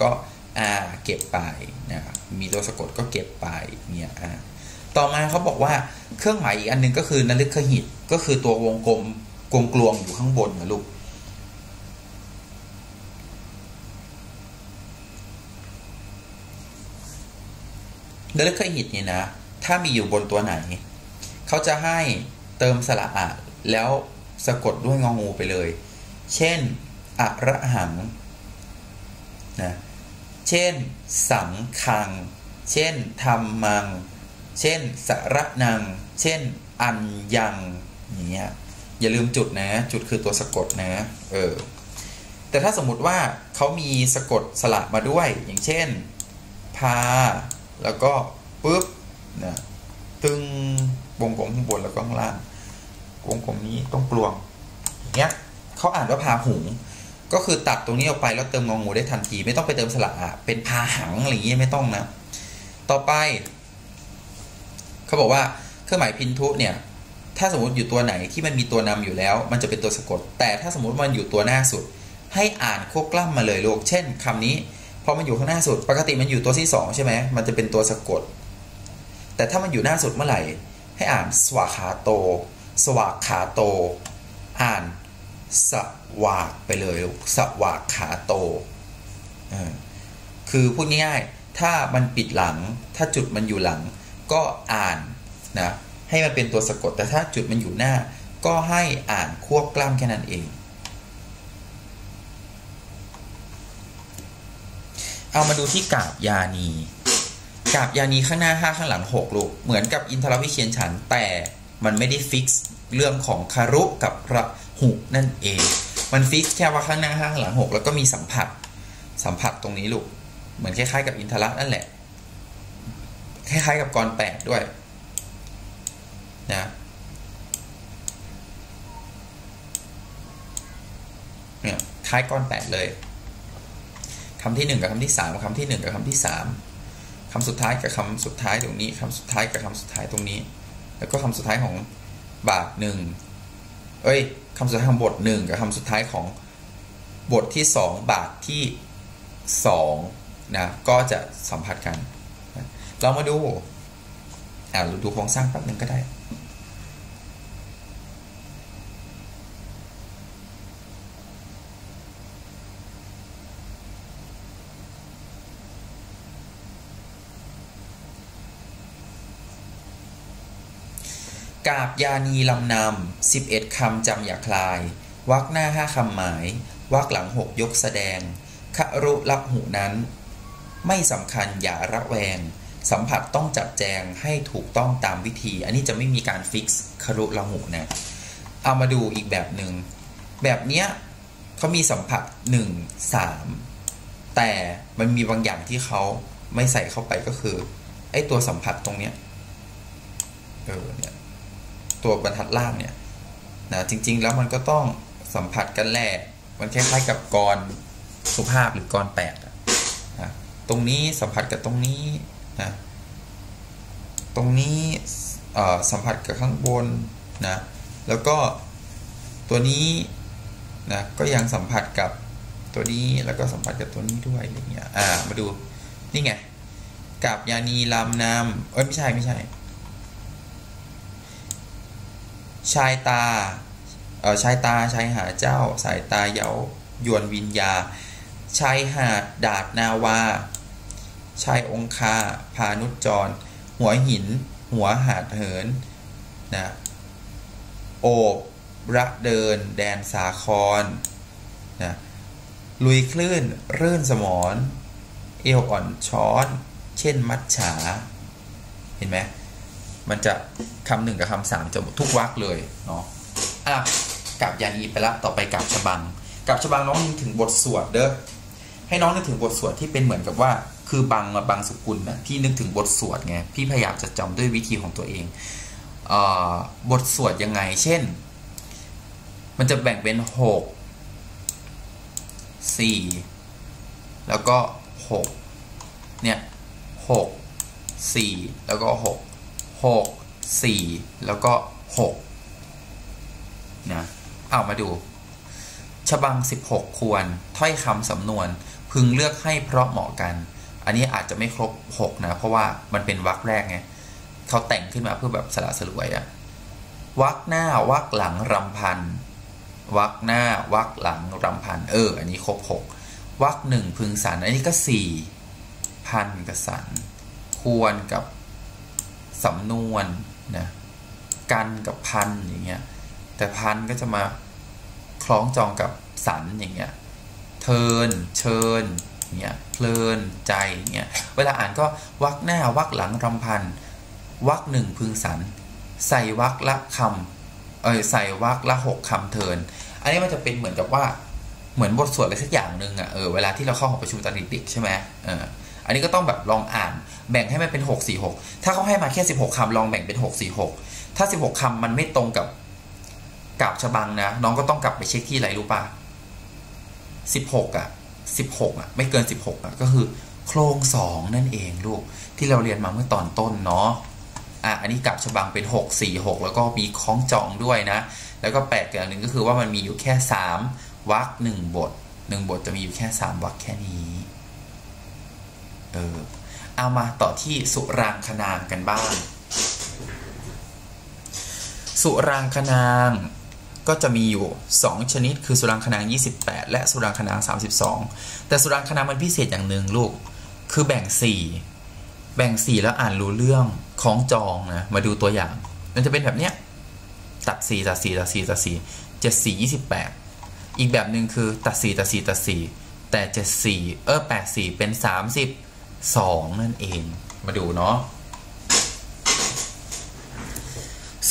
ก็อ่าเก็บไปนะมีตัวสะกดก็เก็บไปเนี่ยอ่า ต่อมาเขาบอกว่าเครื่องหมายอีกอันหนึงก็คือนฤคหิตก็คือตัววงกลมกลมกลวงอยู่ข้างบนนะลูกนฤคหิตเนี่ยนะ ถ้ามีอยู่บนตัวไหน เขาจะให้เติมสระอะแล้วสะกดด้วยงองูไปเลย เช่นอะระหังนะเช่น สังคัง เช่นธรรมัง เช่นสระนัง เช่น อัญยังอย่างเงี้ยอย่าลืมจุดนะ จุดคือตัวสะกดนะ เออ แต่ถ้าสมมุติว่าเขามีสะกดสระมาด้วย อย่างเช่น พา แล้วก็ปุ๊บนะตึงวงกลมข้างบนแล้วก็ข้างล่างวงกลมนี้ต้องกลวงอย่างเงี้ยเขาอ่านว่าพาหุง ก็คือตัดตรงนี้ออกไปแล้วเติมงองูได้ทันที ไม่ต้องไปเติมสระอะเป็นพาหังอะไรอย่างเงี้ยไม่ต้องนะ ต่อไป เขาบอกว่าเครื่องหมายพินทุเนี่ย ถ้าสมมติอยู่ตัวไหนที่มันมีตัวนำอยู่แล้ว มันจะเป็นตัวสะกด แต่ถ้าสมมติมันอยู่ตัวหน้าสุด ให้อ่านโคกล้ำมาเลยลูก เช่นคำนี้พอมันอยู่ข้างหน้าสุด ปกติมันอยู่ตัวที่สองใช่ไหมมันจะเป็นตัวสะกด แต่ถ้ามันอยู่หน้าสุดเมื่อไหร่ ให้อ่านสวาขาโต สวากขาโต อ่านสวากไปเลยลูกสวากขาโตคือพูดง่ายๆ ถ้ามันปิดหลัง ถ้าจุดมันอยู่หลัง ก็อ่านนะให้มันเป็นตัวสะกด แต่ถ้าจุดมันอยู่หน้า ก็ให้อ่านควบกล้ำแค่นั้นเอง เอามาดูที่กาบยานีกาพย์ยานีข้างหน้า 5 ข้างหลัง 6 ลูก เหมือนกับอินทรวิเชียรฉันท์แต่มันไม่ได้ fix เรื่องของครุกับลหุนั่นเอง มัน fix แค่ว่าข้างหน้า 5 ข้างหลัง 6 แล้วก็มีสัมผัสสัมผัสตรงนี้ลูก เหมือนคล้ายๆกับอินทระนั่นแหละ คล้ายๆกับกลอนแปดด้วยนะเนี่ยคล้ายกลอนแปดเลยคำที่หนึ่งกับคำที่สามคำที่หนึ่งกับคำที่สามคำสุดท้ายกับคำสุดท้ายตรงนี้คำสุดท้ายกับคำสุดท้ายตรงนี้ แล้วก็คำสุดท้ายของบาทหนึ่งเอ้ยคำสุดท้ายของบทหนึ่งกับคำสุดท้ายของบทที่สองบาทที่สองนะก็จะสัมผัสกัน เรามาดูอ่าดูโครงสร้างแป๊บหนึ่งก็ได้กาบยานีลำนำสิบเอ็ดคำจำอย่าคลาย วักหน้าห้าคำหมาย วักหลังหกยกแสดงครุลับหูนั้น ไม่สำคัญอย่าระแวง สัมผัสต้องจัดแจงให้ถูกต้องตามวิธี อันนี้จะไม่มีการฟิกซ์ครุละหูนะเอามาดูอีกแบบหนึง่งแบบเนี้ยเขามีสัมผัสหนึ่งสามแต่มันมีบางอย่างที่เขาไม่ใส่เข้าไปก็คือไอ้ตัวสัมผัสตรงเนี้ยเออเนี่ยตัวบรรทัดล่างเนี่ยนะจริง ๆ แล้วมันก็ต้องสัมผัสกันแหละมันคล้ายๆกับกรสุภาพหรือกรแปดอะตรงนี้สัมผัสกับตรงนี้ นะตรงนี้สัมผัสกับข้างบนนะแล้วก็ตัวนี้นะก็ยังสัมผัสกับตัวนี้แล้วก็สัมผัสกับตัวนี้ด้วยอย่างเงี้ยอ่ามาดูนี่ไงกับยานีลำนำเอ้ยไม่ใช่ไม่ใช่ ชายตาเออชายตาชายหาเจ้า สายตาเยาวยวนวิญญาชายหาดดาดนาวา ชายองคา พานุจร หัวหิน หัวหาดเหินนะโอบระเดิน แดนสาครนะลุยคลื่นรื่นสมอนเอวอ่อนช้อน เช่นมัดฉา เห็นไหมมันจะคำหนึ่งกับคำสามจะทุกวรรคเลยเนาะอะกับยานีไปละต่อไปกับฉบัง กับฉบังน้องนึกถึงบทสวดเด้อให้น้องนึกถึงบทสวดที่เป็นเหมือนกับว่า คือบางบางสกุลนะพี่นึกถึงบทสวดไงพี่พยายามจะจำด้วยวิธีของตัวเองเออบทสวดยังไง เช่น มันจะแบ่งเป็นหกสี่แล้วก็หกเนี่ยหกสี่แล้วก็หกหกสี่แล้วก็หกนะเอามาดู ฉบัง 16 ควร ถ้อยคำสำนวน พึงเลือกให้เพราะเหมาะกัน อันนี้อาจจะไม่ครบ 6 นะ เพราะว่ามันเป็นวรรคแรกไงเขาแต่งขึ้นมาเพื่อแบบสละสลวยอะวักหน้าวักหลังรำพันวักหน้าวักหลังรำพันเออ อันนี้ครบหกวักหนึ่งพึงสันอันนี้ก็สี่พันกับสันควรกับสำนวนนะกันกับพันอย่างเงี้ยแต่พันก็จะมาคล้องจองกับสันอย่างเงี้ยเทินเชิญ เงี้ยเพลินใจเงี้ยเวลาอ่านก็วักหน้าวักหลังรำพันวักหนึ่งพึงสรรใส่วักละคำเออใส่วักละหกคำเทิน อันนี้มันจะเป็นเหมือนกับว่าเหมือนบทสวดอะไรสักอย่างหนึ่งอะ่ะเออเวลาที่เราเข้าหอประชุมตอนเด็กๆใช่ไหมเอออันนี้ก็ต้องแบบลองอ่านแบ่งให้มันเป็น 6 4 6 ถ้าเขาให้มาแค่ 16 คำลองแบ่งเป็น 6 4 6 ถ้า 16 คำมันไม่ตรงกับกับฉบังนะ น้องก็ต้องกลับไปเช็คที่ไรรู้ปะ16อะ่ะ 16อะไม่เกิน 16อะก็คือโครงสองนั่นเองลูกที่เราเรียนมาเมื่อตอนต้นเนาะอะอันนี้กับฉบังเป็น 6 4 6 แล้วก็มีคล้องจองด้วยนะ แล้วก็แปลกอย่างหนึ่งก็คือว่ามันมีอยู่แค่ 3วรรคหนึ่งบทหนึ่งบทจะมีอยู่แค่ 3วรรคแค่นี้เออเอามาต่อที่สุรางคนามกันบ้าง สุรางคนาง ก็จะมีอยู่ 2 ชนิดคือสุรางคนาง 28 และสุรางคนาง 32 แต่สุรางคนางมันพิเศษอย่างหนึ่งลูก คือแบ่ง 4 แบ่ง 4 แล้วอ่านรู้เรื่องของจองนะมาดูตัวอย่าง มันจะเป็นแบบเนี้ยตัด 4 ตัด 4 ตัด 4 ตัด 4 7 4 28 อีกแบบหนึ่งคือตัด 4 ตัด 4 ตัด 4 แต่ 7 4 เออ 8 4 เป็น 32 นั่นเอง มาดูเนาะ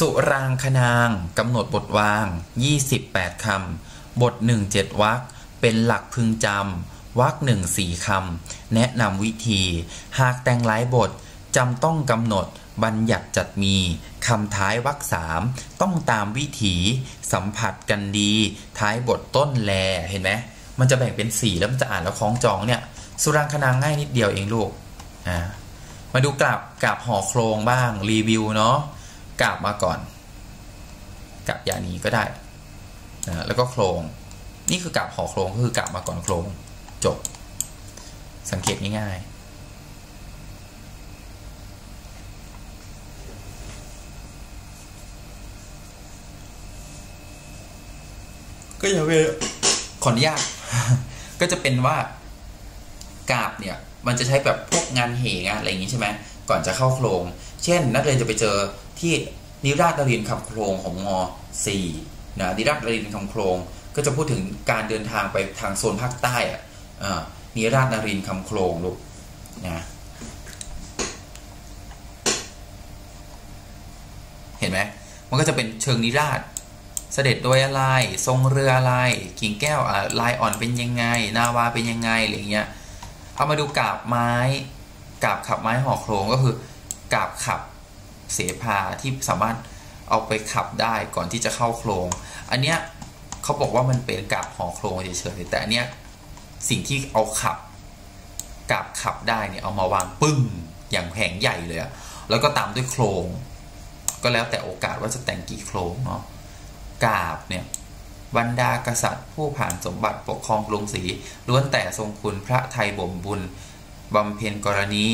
สุรางคนางกำหนดบทวาง 28 คำ บท 1 7วรรคเป็นหลักพึงจำวรรคหนึ่งสี่คำ แนะนำวิธี หากแต่งหลายบทจำต้องกำหนดบัญญัติจัดมีคำท้ายวรรคสามต้องตามวิถี สัมผัสกันดี ท้ายบทต้นแลเห็นไหมมันจะแบ่งเป็นสี่แล้วมันจะอ่านแล้วคล้องจองเนี่ยสุรางคนางง่ายนิดเดียวเองลูกอ่ามาดูกราบกราบห่อโครงบ้างรีวิวเนาะ กาบมาก่อนกาบยานีก็ได้นะแล้วก็โครง นี่คือกาบห่อโครงก็คือกาบมาก่อนโครง จบ สังเกตง่ายๆ ก็อย่าไปขออนุญาตก็จะเป็นว่ากาบเนี่ย มันจะใช้แบบพวกงานเหงานอะไรอย่างนี้ใช่ไหมก่อนจะเข้าโครง เช่น นักเรียนจะไปเจอ ที่นิราชนรินคำโครงของม .4 นะนิราชนรินคำโครงก็จะพูดถึงการเดินทางไปทางโซนภาคใต้อะนิราชนรินคำโครงลูกนะเห็นไหมมันก็จะเป็นเชิงนิราชเสด็จโดยอะไร ทรงเรืออะไร กิ่งแก้วลายอ่อนเป็นยังไง นาวาเป็นยังไงอะไรเงี้ย เอามาดูกาบไม้ กาบขับไม้ห่อโครงก็คือกาบขับ เสภาที่สามารถเอาไปขับได้ก่อนที่จะเข้าโครง อันเนี้ยเขาบอกว่ามันเป็นกาบห่อโครงเฉยๆแต่อันเนี้ยสิ่งที่เอาขับกาบขับได้เนี่ยเอามาวางปึ้งอย่างแผงใหญ่เลยอะแล้วก็ตามด้วยโครง ก็แล้วแต่โอกาสว่าจะแต่งกี่โครงเนาะกาบเนี่ยบรรดากษัตริย์ ผู้ผ่านสมบัติปกครองกรุงศรีล้วนแต่ทรงคุณพระไทยบ่มบุญบำเพ็ญกรณี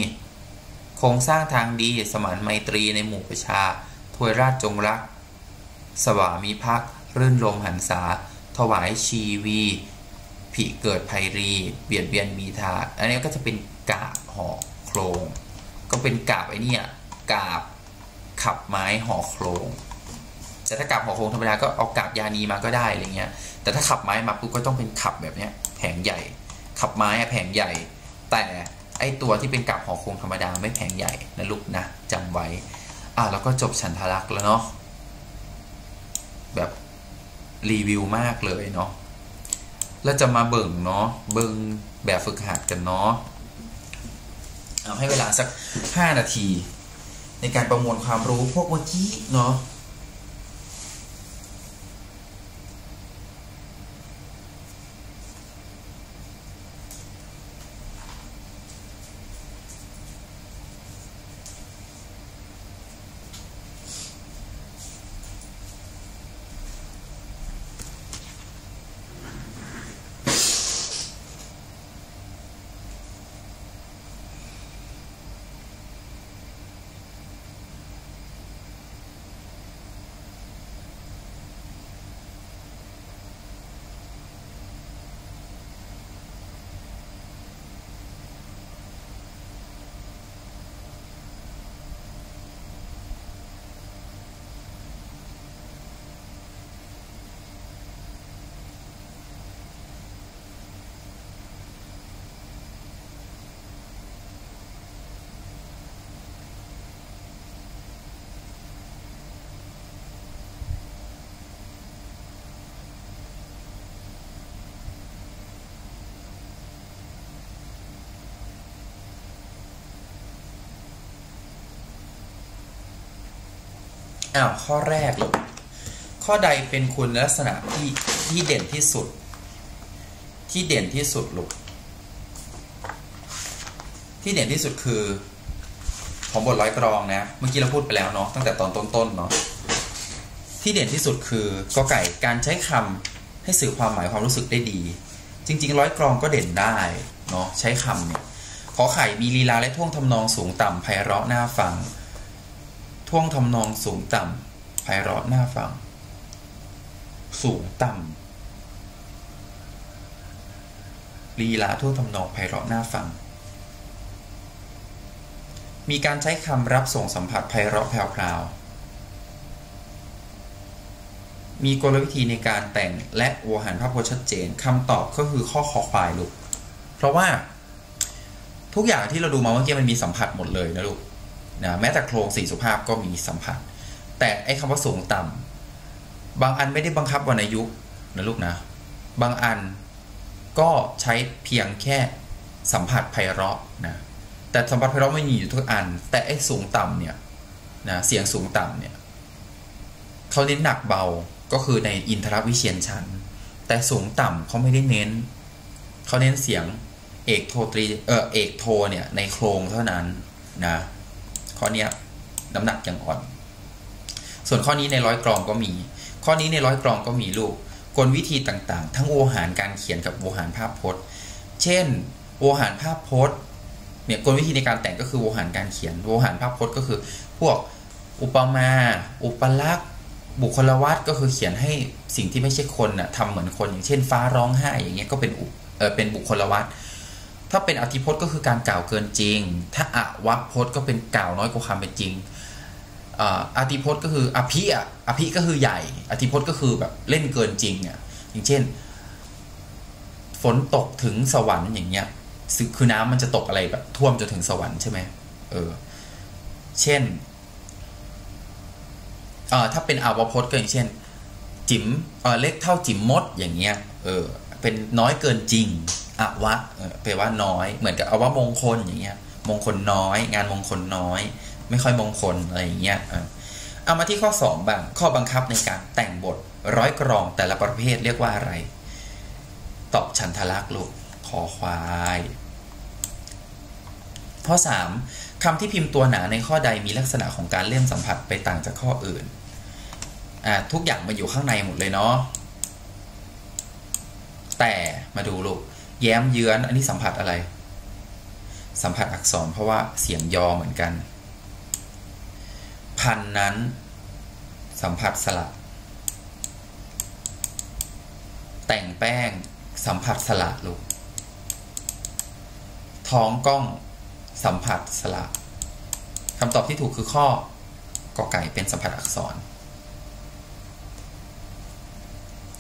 โครงสร้างทางดีสมานไมตรีในหมู่ประชาถวยราชจงรัก สวามิภักดิ์รื่นลมหันษา ถวายชีวีผิเกิดภัยรี เบียดเบียนมีทาอันนี้ก็จะเป็นกาบห่อโครง ก็เป็นกาบไอ้นี่กาบขับไม้ห่อโครงแต่ถ้ากาบห่อโครงธรรมดาก็เอากาบยานีมาก็ได้อะไรเงี้ย แต่ถ้าขับไม้มาปุ๊บก็ต้องเป็นขับแบบเนี้ยแผงใหญ่ ขับไม้แผงใหญ่ แต่ ไอตัวที่เป็นกับหอโครงธรรมดาไม่แพงใหญ่นะลูกนะจำไว้ อ่าแล้วก็จบฉันทลักษ์แล้วเนาะแบบรีวิวมากเลยเนาะแล้วจะมาเบิ่งเนาะเบิ่งแบบฝึกหัดกันเนาะเอาให้เวลาสัก 5 นาที ในการประมวลความรู้พวกเมื่อกี้เนาะ อ้าวข้อแรกลูกข้อใดเป็นคุณลักษณะที่ที่เด่นที่สุด ที่เด่นที่สุดลูกที่เด่นที่สุดคือของบทร้อยกรองนะ เมื่อกี้เราพูดไปแล้วเนาะตั้งแต่ตอนต้นๆเนาะที่เด่นที่สุดคือกอไก่การใช้คำให้สื่อความหมายความรู้สึกได้ดี จริง ๆ ร้อยกรองก็เด่นได้เนาะใช้คำเนี่ยขอไข่มีลีลาและท่วงทำนองสูงต่ำไพเราะน่าฟัง ท่วงทำนองสูงต่ำไพเราะน่าฟัง สูงต่ำลีลาท่วงทำนองไพเราะน่าฟัง มีการใช้คำรับส่งสัมผัสไพเราะแพรวๆมีกลวิธีในการแต่งและโวหารภาพพจน์ชัดเจนคำตอบก็คือข้อคอควายลูก เพราะว่า ทุกอย่างที่เราดูมาเมื่อกี้มันมีสัมผัสหมดเลยนะลูก นะแม้แต่โครงสี่สุภาพก็มีสัมผัส แต่ไอ้คำว่าสูงต่ำบางอันไม่ได้บังคับวรรณยุกนะลูกนะ บางอันก็ใช้เพียงแค่สัมผัสไพเราะนะแต่สัมผัสไพเราะไม่มีอยู่ทุกอัน แต่ไอ้สูงต่ำเนี่ยนะเสียงสูงต่ำเนี่ยเขาเน้นหนักเบาก็คือในอินทรวิเชียนชันแต่สูงต่ำเขาไม่ได้เน้นเขาเน้นเสียงเอกโทตรีเออเอกโทเนี่ยในโครงเท่านั้นนะ ข้อนี้น้ำหนักยังอ่อน ส่วนข้อนี้ในร้อยกรองก็มี ข้อนี้ในร้อยกรองก็มีลูกกลวิธีต่างๆ ทั้งโวหารการเขียนกับโวหารภาพพจน์ เช่นโวหารภาพพจน์เนี่ยกลวิธีในการแต่งก็คือโวหารการเขียนโวหารภาพพจน์ก็คือ พวกอุปมา อุปลักษณ์ บุคลวัตก็คือเขียนให้สิ่งที่ไม่ใช่คนน่ะทำเหมือนคนอย่างเช่นฟ้าร้องไห้อย่างเงี้ยก็เป็นเออเป็นบุคลวัต ถ้าเป็นอธิพจน์ก็คือการกล่าวเกินจริง ถ้าอวัคพจน์ก็เป็นกล่าวน้อยกว่าความเป็นจริงอธิพจน์ก็คืออภิอะอภิก็คือใหญ่ อธิพจน์ก็คือแบบเล่นเกินจริงอะอย่างเช่น ฝนตกถึงสวรรค์อย่างเงี้ยคือน้ำมันจะตกอะไรแบบท่วมจนถึงสวรรค์ใช่ไหมเออ เช่นเอ่อถ้าเป็นอาวพจน์ก็อย่างเช่น จิ๋มเออเล็กเท่าจิ๋มมดอย่างเงี้ย เออ เป็นน้อยเกินจริงอวะแปลว่าน้อย เหมือนกับอวะมงคลอย่างเงี้ย มงคลน้อย งานมงคลน้อย ไม่ค่อยมงคลอะไรอย่างเงี้ยเอามาที่ข้อ2บ้างข้อบังคับในการแต่งบทร้อยกรองแต่ละประเภทเรียกว่าอะไร ตอบฉันทลักษ์ลูกขอควายข้อ3คำที่พิมพ์ตัวหนาในข้อใดมีลักษณะของการเลื่อนสัมผัสไปต่างจากข้ออื่น ทุกอย่างมาอยู่ข้างในหมดเลยเนาะ แต่มาดูลูก แย้มเยื้อน อันนี้สัมผัสอะไร สัมผัสอักษรเพราะว่าเสียงยอเหมือนกัน พันนั้น สัมผัสสระแต่งแป้งสัมผัสสระลูก ท้องกล้อง สัมผัสสระคำตอบที่ถูกคือข้อกอไก่เป็นสัมผัสอักษร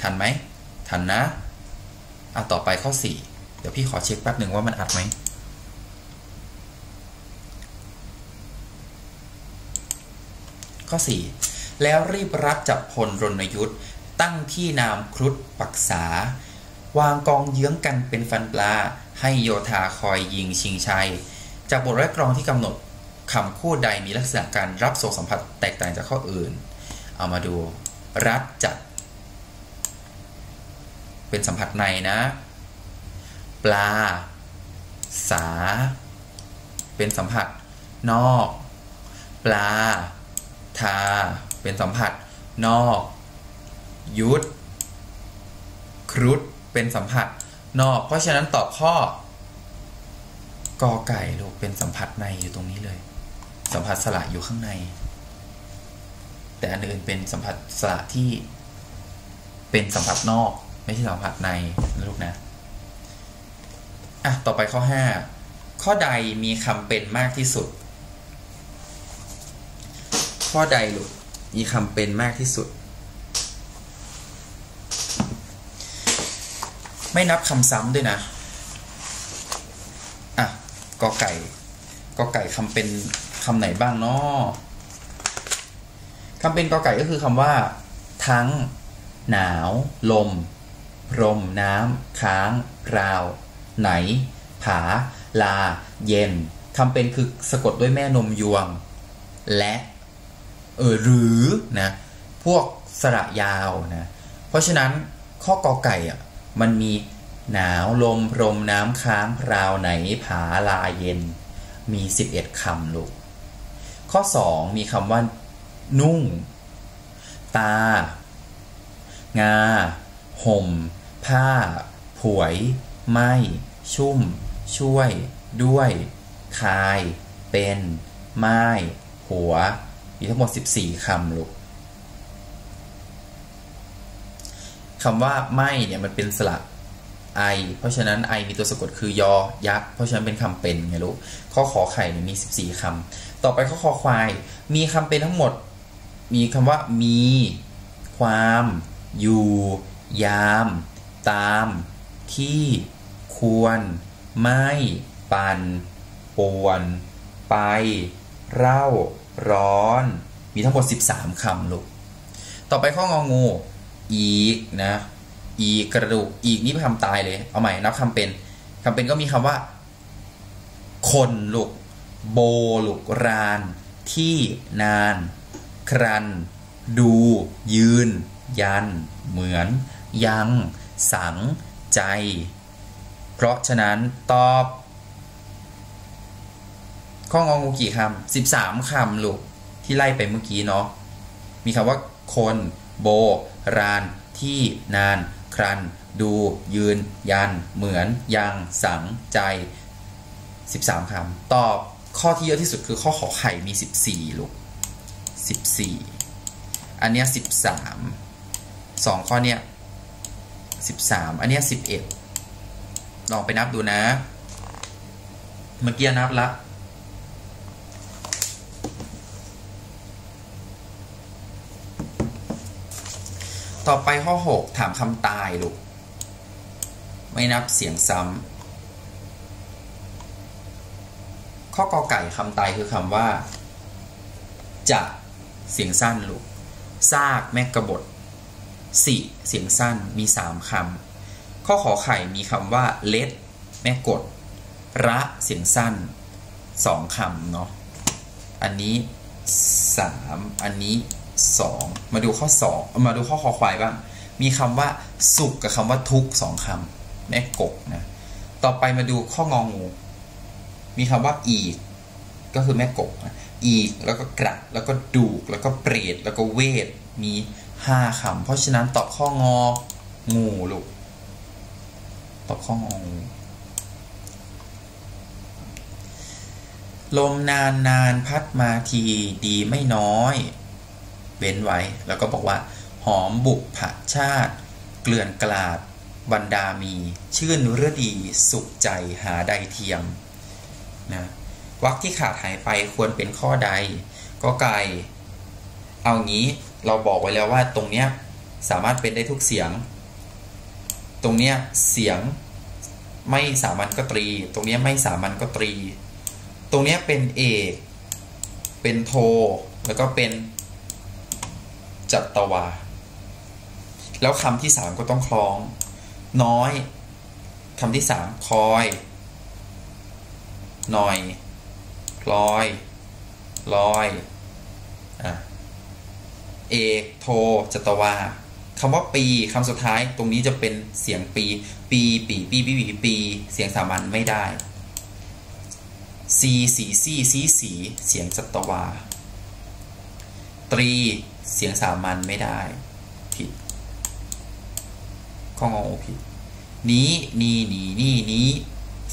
ทันไหม ทันนะ อะต่อไปข้อ 4 เดี๋ยวพี่ขอเช็คแป๊บหนึ่งว่ามันอัดไหมข้อ 4 แล้วรีบรัดจับพลรณยุทธ์ตั้งที่นามครุฑปักษา วางกองเยื้องกันเป็นฟันปลา ให้โยธาคอยยิงชิงชัย จากบทแรกกรองที่กำหนดคำคู่ใดมีลักษณะการรับส่งสัมผัสแตกต่างจากข้ออื่น เอามาดู รัดจับ เป็นสัมผัสในนะ ปลา สา เป็นสัมผัสนอก ปลา ทา เป็นสัมผัสนอก ยุดครุฑเป็นสัมผัสนอก เพราะฉะนั้นตอบข้อกอไก่ลูกเป็นสัมผัสในอยู่ตรงนี้เลย สัมผัสสระอยู่ข้างใน แต่อันอื่นเป็นสัมผัสสระที่เป็นสัมผัสนอก ไม่ใช่สัมผัสในนะลูกนะอะต่อไปข้อ 5 ข้อใดมีคำเป็นมากที่สุด ข้อใดลูกมีคำเป็นมากที่สุด ไม่นับคำซ้ำด้วยนะอะกอไก่กอไก่คำเป็นคำไหนบ้างเนาะคำเป็นกอไก่ก็คือคำว่า ทั้ง หนาว ลม พรมน้ำค้างราว ไหน ผา ลา เย็นคำเป็นคือสะกดด้วยแม่นมยวง และเออหรือนะพวกสระยาวนะเพราะฉะนั้นข้อกอไก่อะมันมีหนาวลมพรมน้ำค้างพราวไหนผาลาเย็น มี 11คำลูกข้อ 2 มีคำว่า นุ่ง ตา งา ห่ม ผ้า ผวยไม้ชุ่ม ช่วย ด้วย คาย เป็น ไม้หัว มีทั้งหมด 14คำลูกคำว่าไม่เนี่ยมันเป็นสระไอ เพราะฉะนั้นไอมีตัวสะกดคือยอยักษ์เพราะฉะนั้นเป็นคำเป็นไงลูกข้อขอไข่เนี่ยมี 14คำต่อไปข้อคอควาย มีคำเป็นทั้งหมด มีคำว่ามี ความ อยู่ ยาม ตาม ที่ ควร ไม่ ปันป่วน ไป เร่า ร้อน มีทั้งหมด 13คำลูก ต่อไปข้ององู อีก นะ อีกระดูก อีกนี่เป็นคำตายเลย เอาใหม่ นับคำเป็นคำเป็นก็มีคำว่า คนลูก โบลูก ราน ที่ นาน ครัน ดู ยืน ยัน เหมือน ยัง สัง ใจ เพราะฉะนั้นตอบข้ององูกี่คำสิบสามคำลูกที่ไล่ไปเมื่อกี้เนาะมีคำว่าคน โบ ราน ที่ นาน ครัน ดู ยืน ยัน เหมือน ยัง สัง ใจ 13คำตอบข้อที่เยอะที่สุดคือข้อขอไข่มี 14 ลูก 14 อันเนี้ย13 2 ข้อเนี้ย 13 อันนี้ 11 ลองไปนับดูนะ เมื่อกี้นับละต่อไปข้อ 6 ถามคำตายลูก ไม่นับเสียงซ้ำข้อกอไก่คำตายคือคำว่า จะ เสียงสั้นลูกซากแม่กระบท สิเสียงสั้นมีสามคำข้อขอไข่มีคำว่าเล็ดแม่กด ระเสียงสั้นสองคำเนาะอันนี้สามอันนี้ 2 มาดูข้อ 2 มาดูข้อคอควายบ้าง มีคำว่าสุขกับคำว่าทุกสองคำแม่กกนะต่อไปมาดูข้ององู มีคำว่าอีก ก็คือแม่กกนะอีกแล้วก็กระแล้วก็ดูกแล้วก็เปรตแล้วก็เวทมี ห้าคำเพราะฉะนั้นตอบข้องอ งูลูก ตอบข้ององูลมนานนานพัดมาทีดีไม่น้อย เว้นไว้ แล้วก็บอกว่า หอมบุกผะชาติ เกลื่อนกลาดบรรดามี ชื่นฤดีสุขใจหาใดเทียมนะวักที่ขาดหายไปควรเป็นข้อใด ก็ไกลเอางี้ เราบอกไว้แล้วว่าตรงเนี้ยสามารถเป็นได้ทุกเสียง ตรงเนี้ยเสียงไม่สามัญก็ตรี ตรงเนี้ยไม่สามัญก็ตรี ตรงเนี้ยเป็นเอกเป็นโท แล้วก็เป็นจัตวา แล้วคำที่สามก็ต้องคล้อง น้อยคำที่สามคอย หน่อย ลอย ลอย อะ เอกโทจัตวาคำว่าปีคำสุดท้ายตรงนี้จะเป็นเสียงปี ปีปีปีปีปีปี เสียงสามัญไม่ได้ซีสีซีซีสีเสียงจัตวา ตรีเสียงสามัญไม่ได้ ผิดข้องอผิด นี้นีนีนี่นี้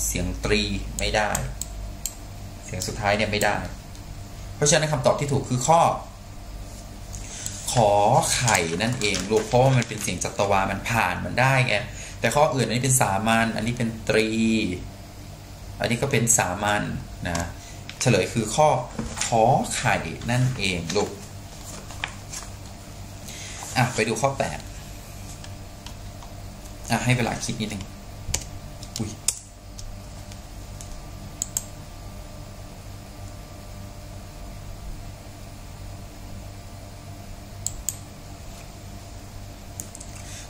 เสียงตรีไม่ได้ เสียงสุดท้ายเนี่ยไม่ได้ เพราะฉะนั้นคำตอบที่ถูกคือข้อ ขอไข่นั่นเองลูกเพราะว่ามันเป็นเสียงจัตวา มันผ่านมันได้ไงแต่ข้ออื่นอันนี้เป็นสามัญอันนี้เป็นตรี อันนี้ก็เป็นสามัญนนะเฉลยคือข้อขอไข่นั่นเองลูกอะไปดูข้อแปดอะให้เวลาคิดนิดนึง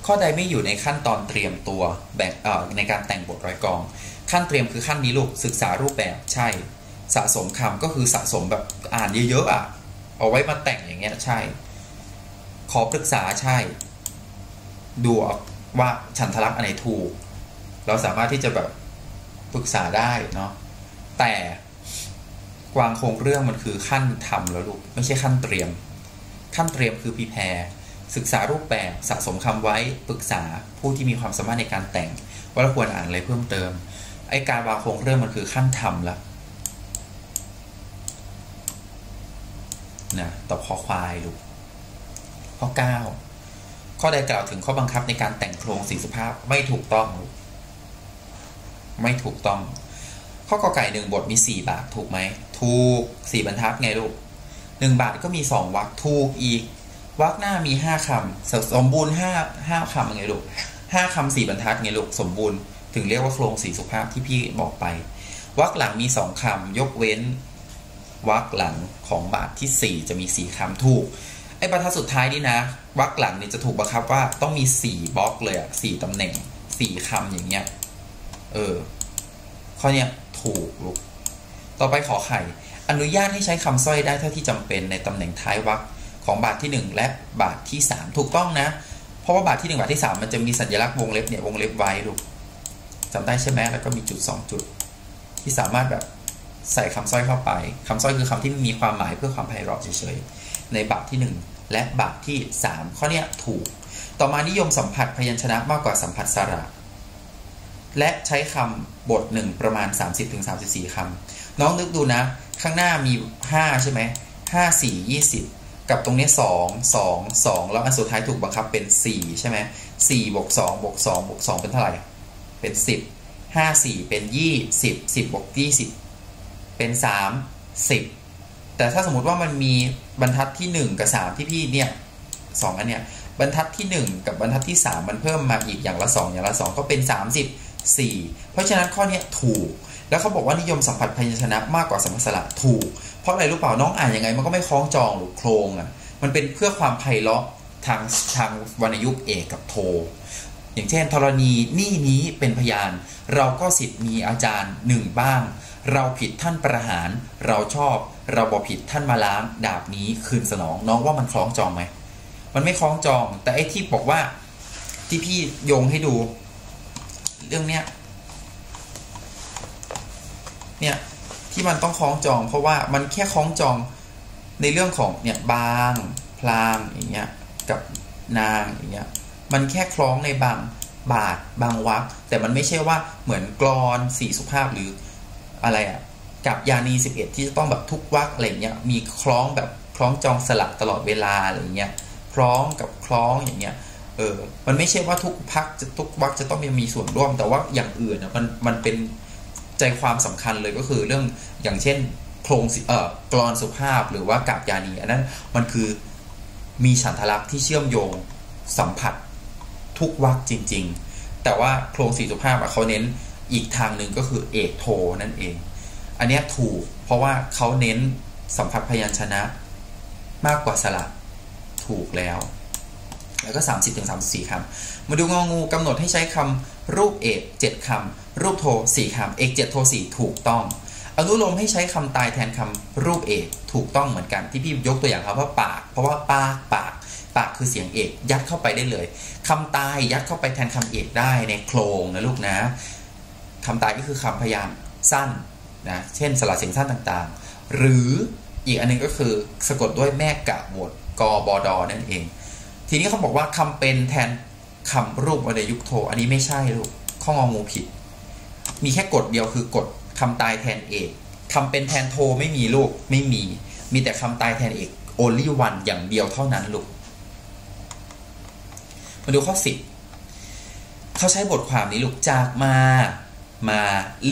ข้อใดไม่อยู่ในขั้นตอนเตรียมตัวแบบในการแต่งบทร้อยกอง ขั้นเตรียมคือขั้นนี้ลูกศึกษารูปแบบใช่ สะสมคำก็คือสะสมแบบอ่านเยอะๆอะเอาไว้มาแต่งอย่างเงี้ยใช่ ขอปรึกษาใช่ ดูว่าฉันทลักษณ์อันไหนถูก เราสามารถที่จะแบบปรึกษาได้เนาะแต่วางโครงเรื่องมันคือขั้นทำแล้วลูกไม่ใช่ขั้นเตรียม ขั้นเตรียมคือพีแพร ศึกษารูปแบบสะสมคำไว้ปรึกษาผู้ที่มีความสามารถในการแต่ง ว่าเราควรอ่านอะไรเพิ่มเติมไอการวางโครงเรื่องมันคือขั้นทำล้วนะต่อข้อควายลูกข้อ 9 ข้อใดกล่าวถึงข้อบังคับในการแต่งโครงสีสุภาพไม่ถูกต้องไม่ถูกต้อง ข้อกอไก่หนึ่งบทมีสี่บาทถูกไหมถูกสี่บรรทัดไงลูกหนึ่งบาทก็มีสองวรรคถูกอีก วรรคหน้ามีห้าคำสมบูรณ์ห้าห้าคำไงลูกห้าคำสี่บรรทัดไงลูกสมบูรณ์ถึงเรียกว่าโครงสีสุภาพที่พี่บอกไปวรรคหลังมีสองคำยกเว้นวรรคหลังของบาทที่สี่จะมีสี่คำถูกไอ้บรรทัดสุดท้ายนี่นะวรรคหลังเนี่ยจะถูกบังคับว่าต้องมีสี่บล็อกเลยอะสี่ตำแหน่งสี่คำอย่างเงี้ยเออข้อเนี้ยถูกลูกต่อไปขอไข่ อนุญาตให้ใช้คำสร้อยได้เท่าที่จำเป็นในตำแหน่งท้ายวรรค ของบาทที่ 1 และบาทที่ 3 ถูกต้องนะ เพราะว่าบาทที่ 1 บาทที่ 3 มันจะมีสัญลักษณ์วงเล็บเนี่ยวงเล็บไว้ลูกจำได้ใช่ไหมแล้วก็มีจุด 2 จุด ที่สามารถแบบใส่คำสร้อยเข้าไปคำสร้อยคือคำที่มีความหมายเพื่อความไพเราะเฉยๆ ในบาทที่ 1 และบาทที่ 3 ข้อนี้ถูก ต่อมานิยมสัมผัสพยัญชนะมากกว่าสัมผัสสระ และใช้คำบทหนึ่งประมาณ 30-34คำน้องนึกดูนะ ข้างหน้ามี 5 ใช่ไหมห้าสี่ยี่สิบ กับตรงนี้ 2 2 2 แล้วอันสุดท้ายถูกบังคับเป็น 4 ใช่ไหม4บวก2บวก2บวก2เป็นเท่าไหร่ เป็น 10 5 4 เป็น 20 10บวก20 เป็น 3 10 แต่ถ้าสมมติว่ามันมีบรรทัดที่ 1 กับ 3 ที่พี่เนี่ยสองอันเนี้ยบรรทัดที่ 1 กับบรรทัดที่ 3 มันเพิ่มมาอีกอย่างละ 2 อย่างละ 2 ก็เป็น 34 เพราะฉะนั้นข้อนี้ถูก แล้วเขาบอกว่านิยมสัมผัสพยัญชนะมากกว่าสัมผัสสระถูก เพราะอะไรรู้เปล่าน้องอ่านยังไง มันก็ไม่คล้องจองหรือโครงอะมันเป็นเพื่อความไพเราะทางทางวรรณยุกต์เอกกับโท อย่างเช่นธรณีนี่นี้เป็นพยาน เราก็สิทธิ์มีอาจารย์หนึ่งบ้าง เราผิดท่านประหาร เราชอบ เราบอผิดท่านมาล้างดาบนี้คืนสนองน้องว่ามันคล้องจองไหมมันไม่คล้องจอง แต่ไอ้ที่บอกว่าที่พี่โยงให้ดู เรื่องเนี้ย เนี่ยที่มันต้องคล้องจอง เพราะว่ามันแค่คล้องจองในเรื่องของเนี่ยบางพลางอย่างเงี้ยกับนางอย่างเงี้ยมันแค่คล้องในบางบาทบางวักแต่มันไม่ใช่ว่าเหมือนกรอนสีสุภาพหรืออะไรอะ่ะกับยานี11ที่จะต้องแบบทุกวักอะไรเงี้ยมีคล้องแบบคล้องจองสลักตลอดเวลาอะไรเงี้ยคล้องกับคล้องอย่างเงี้ยเออมันไม่ใช่ว่าทุกพักจะทุกวักจะต้องมีส่วนร่วม แต่ว่าอย่างอื่นอะมันมันเป็น ใจความสำคัญเลยก็คือเรื่องอย่างเช่นโครงเอ่อกรอนสุภาพหรือว่ากาบยานีอันนั้นมันคือมีฉันทลักษณ์ที่เชื่อมโยงสัมผัสทุกวักจริง ๆ แต่ว่าโครงสีสุภาพเขาเน้นอีกทางหนึ่งก็คือเอกโทนั่นเอง อันนี้ถูกเพราะว่าเขาเน้นสัมผัสพยัญชนะมากกว่าสระถูกแล้ว แล้วก็ 30-34 คำ มาดูงองูกำหนดให้ใช้คำรูปเอก 7 คำ รูปโทสี่คำเอกเจ็ดโทสี่ถูกต้อง อนุโลมให้ใช้คำตายแทนคำรูปเอกถูกต้องเหมือนกันที่พี่ยกตัวอย่างครับว่าปาก เพราะว่าปากปาก ปากคือเสียงเอกยัดเข้าไปได้เลยคำตายยัดเข้าไปแทนคำเอกได้ในโครงนะลูกนะคำตายก็คือคำพยางสั้นนะเช่นสระเสียงสั้นต่างๆ หรืออีกอันนึงก็คือสะกดด้วยแม่กะบทกบดอนั่นเอง ทีนี้เขาบอกว่าคำเป็นแทนคำรูปวรรณยุกโท อันนี้ไม่ใช่ลูกข้ององูผิด มีแค่กฎเดียวคือกฎคำตายแทนเอกคำเป็นแทนโทไม่มีลูกไม่มี มีแต่คำตายแทนเอก only one อย่างเดียวเท่านั้นลูก มาดูข้อสิบเขาใช้บทความนี้ลูกจากมา มา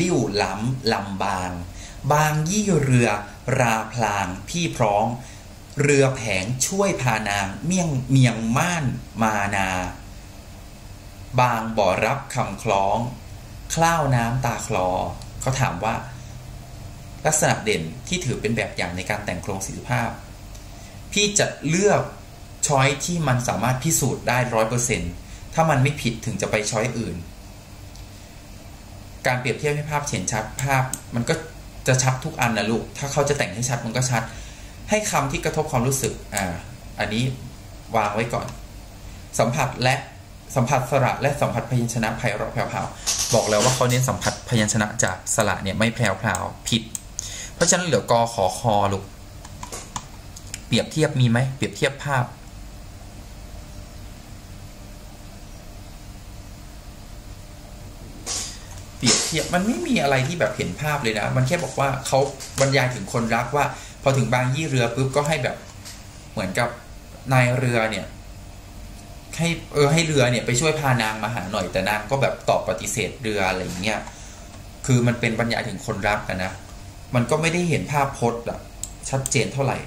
ลิ้วล้ำลำบาง บางยี่เรือราพลางพี่พร้อง เรือแผงช่วยพานางเมียงเมียงม่านมานา บางบ่อรับคำคล้อง คล้าวน้ำตาคลอเขาถามว่า ลักษณะเด่นที่ถือเป็นแบบอย่างในการแต่งโครงสีสุภาพ พี่จะเลือกช้อยที่มันสามารถพิสูจน์ได้ร้อยเปอร์เซ็นถ้ามันไม่ผิดถึงจะไปช้อยอื่น การเปรียบเทียบให้ภาพเห็นชัดภาพ มันก็จะชัดทุกอันนะลูก ถ้าเขาจะแต่งให้ชัดมันก็ชัด ให้คำที่กระทบความรู้สึก อ่า อันนี้วางไว้ก่อน สัมผัสและสัมผัสสระและสัมผัสพยัญชนะไพเราะแผ่วๆ บอกแล้วว่าเขาเน้นสัมผัสพยัญชนะจากสระเนี่ยไม่แพรวๆผิด เพราะฉะนั้นเหลือกอขอคอลูกเปรียบเทียบมีไหมเปรียบเทียบภาพ เปรียบเทียบมันไม่มีอะไรที่แบบเห็นภาพเลยนะ มันแค่บอกว่าเขาบรรยายถึงคนรักว่า พอถึงบางยี่เรือปุ๊บก็ให้แบบเหมือนกับนายเรือเนี่ย ให้เออให้เรือเนี่ยไปช่วยพานางมาหาหน่อยแต่นางก็แบบตอบปฏิเสธเรืออะไรอย่างเงี้ยคือมันเป็นบรรยายถึงคนรักนะนะ มันก็ไม่ได้เห็นภาพพจน์แบบชัดเจนเท่าไหร่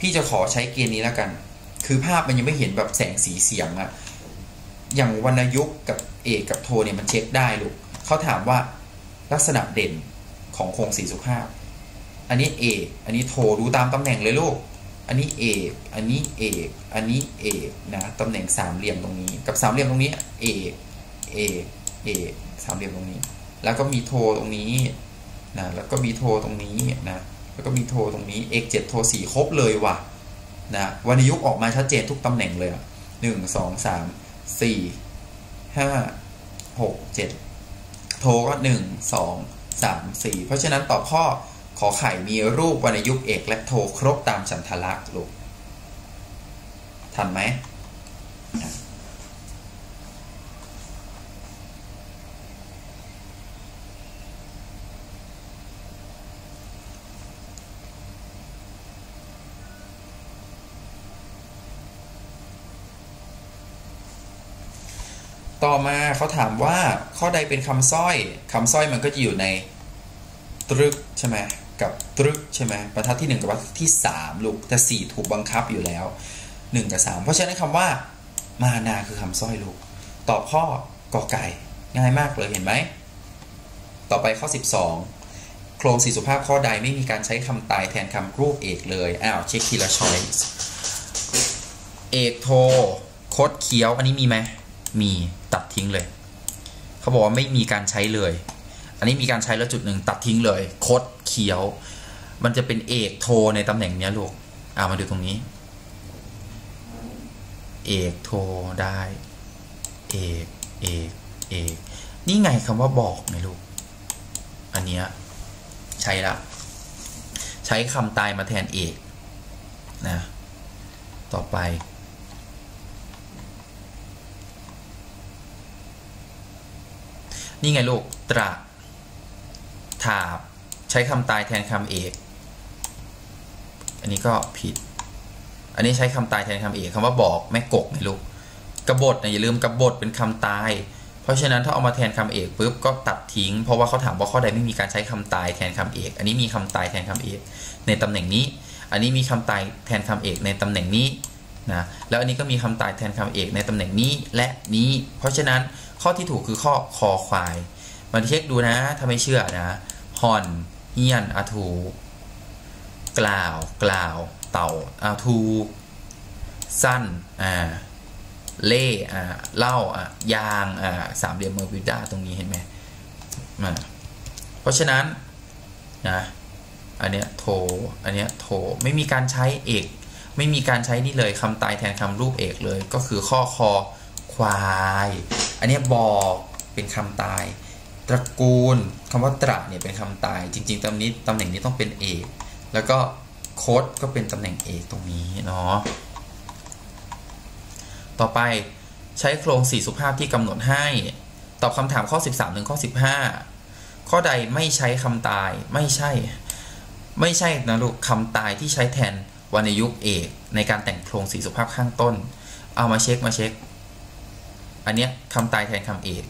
พี่จะขอใช้เกณฑ์นี้แล้วกัน คือภาพมันยังไม่เห็นแบบแสงสีเสียงอะอย่างวรรณยุกกับเอกกับโทเนี่ยมันเช็คได้ลูกเขาถามว่าลักษณะเด่นของโครงสีสุภาพ อันนี้เอกอันนี้โทดูตามตำแหน่งเลยลูก อันนี้เอกอันนี้เอกอันนี้เอกนะตำแหน่งสามเหลี่ยมตรงนี้ กับสามเหลี่ยมตรงนี้เอกเอกเอกสามเหลี่ยมตรงนี้ แล้วก็มีโทตรงนี้นะแล้วก็มีโทตรงนี้นะแล้วก็มีโทตรงนี้เอกเจ็ดโทสี่ครบเลยว่ะนะวรรณยุกต์ออกมาชัดเจนทุกตำแหน่งเลยหนึ่งสองสามสี่ห้าหกเจ็ดโทก็หนึ่งสองสามสี่เพราะฉะนั้นตอบข้อ ขอไข่มีรูปวรรณยุกต์เอกและโทครบตามฉันทลักษณ์ลูกทันไหมต่อมาเขาถามว่าข้อใดเป็นคำสร้อยคำสร้อยมันก็จะอยู่ในตรึกใช่ไหม กับตรึกใช่ไหมบรรทัดที่ 1 กับบรรทัดที่ 3 ลูกแต่ 4 ถูกบังคับอยู่แล้ว 1 กับ 3 เพราะฉะนั้นคำว่า มานาคือคำสร้อยลูก ตอบข้อกอไก่ง่ายมากเลยเห็นไหม ต่อไปข้อ 12 โครงสีสุภาพข้อใดไม่มีการใช้คำตายแทนคำรูปเอกเลยอ้าวเช็คทีละช้อยส์เอกโทคดเคี้ยวอันนี้มีไหมมีตัดทิ้งเลย เขาบอกว่าไม่มีการใช้เลย อันนี้มีการใช้แล้วจุดหนึ่งตัดทิ้งเลย คด เคี้ยว มันจะเป็นเอกโทในตำแหน่งนี้ลูกอ่ามาดูตรงนี้ เอกโทได้ เอกเอกเอกนี่ไงคำว่าบอกไงลูก อันเนี้ยใช้ละใช้คำตายมาแทนเอกนะต่อไป นี่ไงลูก ตระถาบ ช้คำตายแทนคำเอก อันนี้ก็ผิด อันนี้ใช้คำตายแทนคำเอกคำว่าบอกแม่กกไงลูกกบฏนะอย่าลืมกบฏเป็นคำตาย เพราะฉะนั้นถ้าเอามาแทนคำเอกปุ๊บก็ตัดทิ้ง เพราะว่าเขาถามว่าข้อใดไม่มีการใช้คำตายแทนคำเอก อันนี้มีคำตายแทนคำเอก ในตำแหน่งนี้ อันนี้มีคำตายแทนคำเอกในตำแหน่งนี้นะแล้วอันนี้ก็มีคำตายแทนคำเอกในตำแหน่งนี้และนี้ เพราะฉะนั้นข้อที่ถูกคือข้อคอควายมาเช็คดูนะถ้าไม่เชื่อนะฮอน เฮียนอาทูกล่าว กล่าว เต่าอาทูสั้น อ่า เล่อ่าเล่า อะ ยาง อ่า สามเหลี่ยมเมอร์บิวดาตรงนี้เห็นไหมมาเพราะฉะนั้น นะ อันเนี้ยโทอันเนี้ยโทไม่มีการใช้เอก ไม่มีการใช้นี่เลยคำตายแทนคำรูปเอกเลย ก็คือข้อคอควาย อันเนี้ยบอกเป็นคำตาย ตระกูล คำว่าตระเนี่ยเป็นคำตาย จริงๆตำนี้ตำแหน่งนี้ต้องเป็นเอกแล้วก็โคดก็เป็นตำแหน่งเอกตรงนี้เนาะต่อไปใช้โครงสี่สุภาพที่กำหนดให้ ตอบคำถามข้อ 13 ถึงข้อ 15 ข้อใดไม่ใช้คำตายไม่ใช่ ไม่ใช่นะลูกคำตายที่ใช้แทนวรรณยุกต์เอกในการแต่งโครงสี่สุภาพข้างต้น เอามาเช็คมาเช็ค อันเนี้ยคำตายแทนคำเอก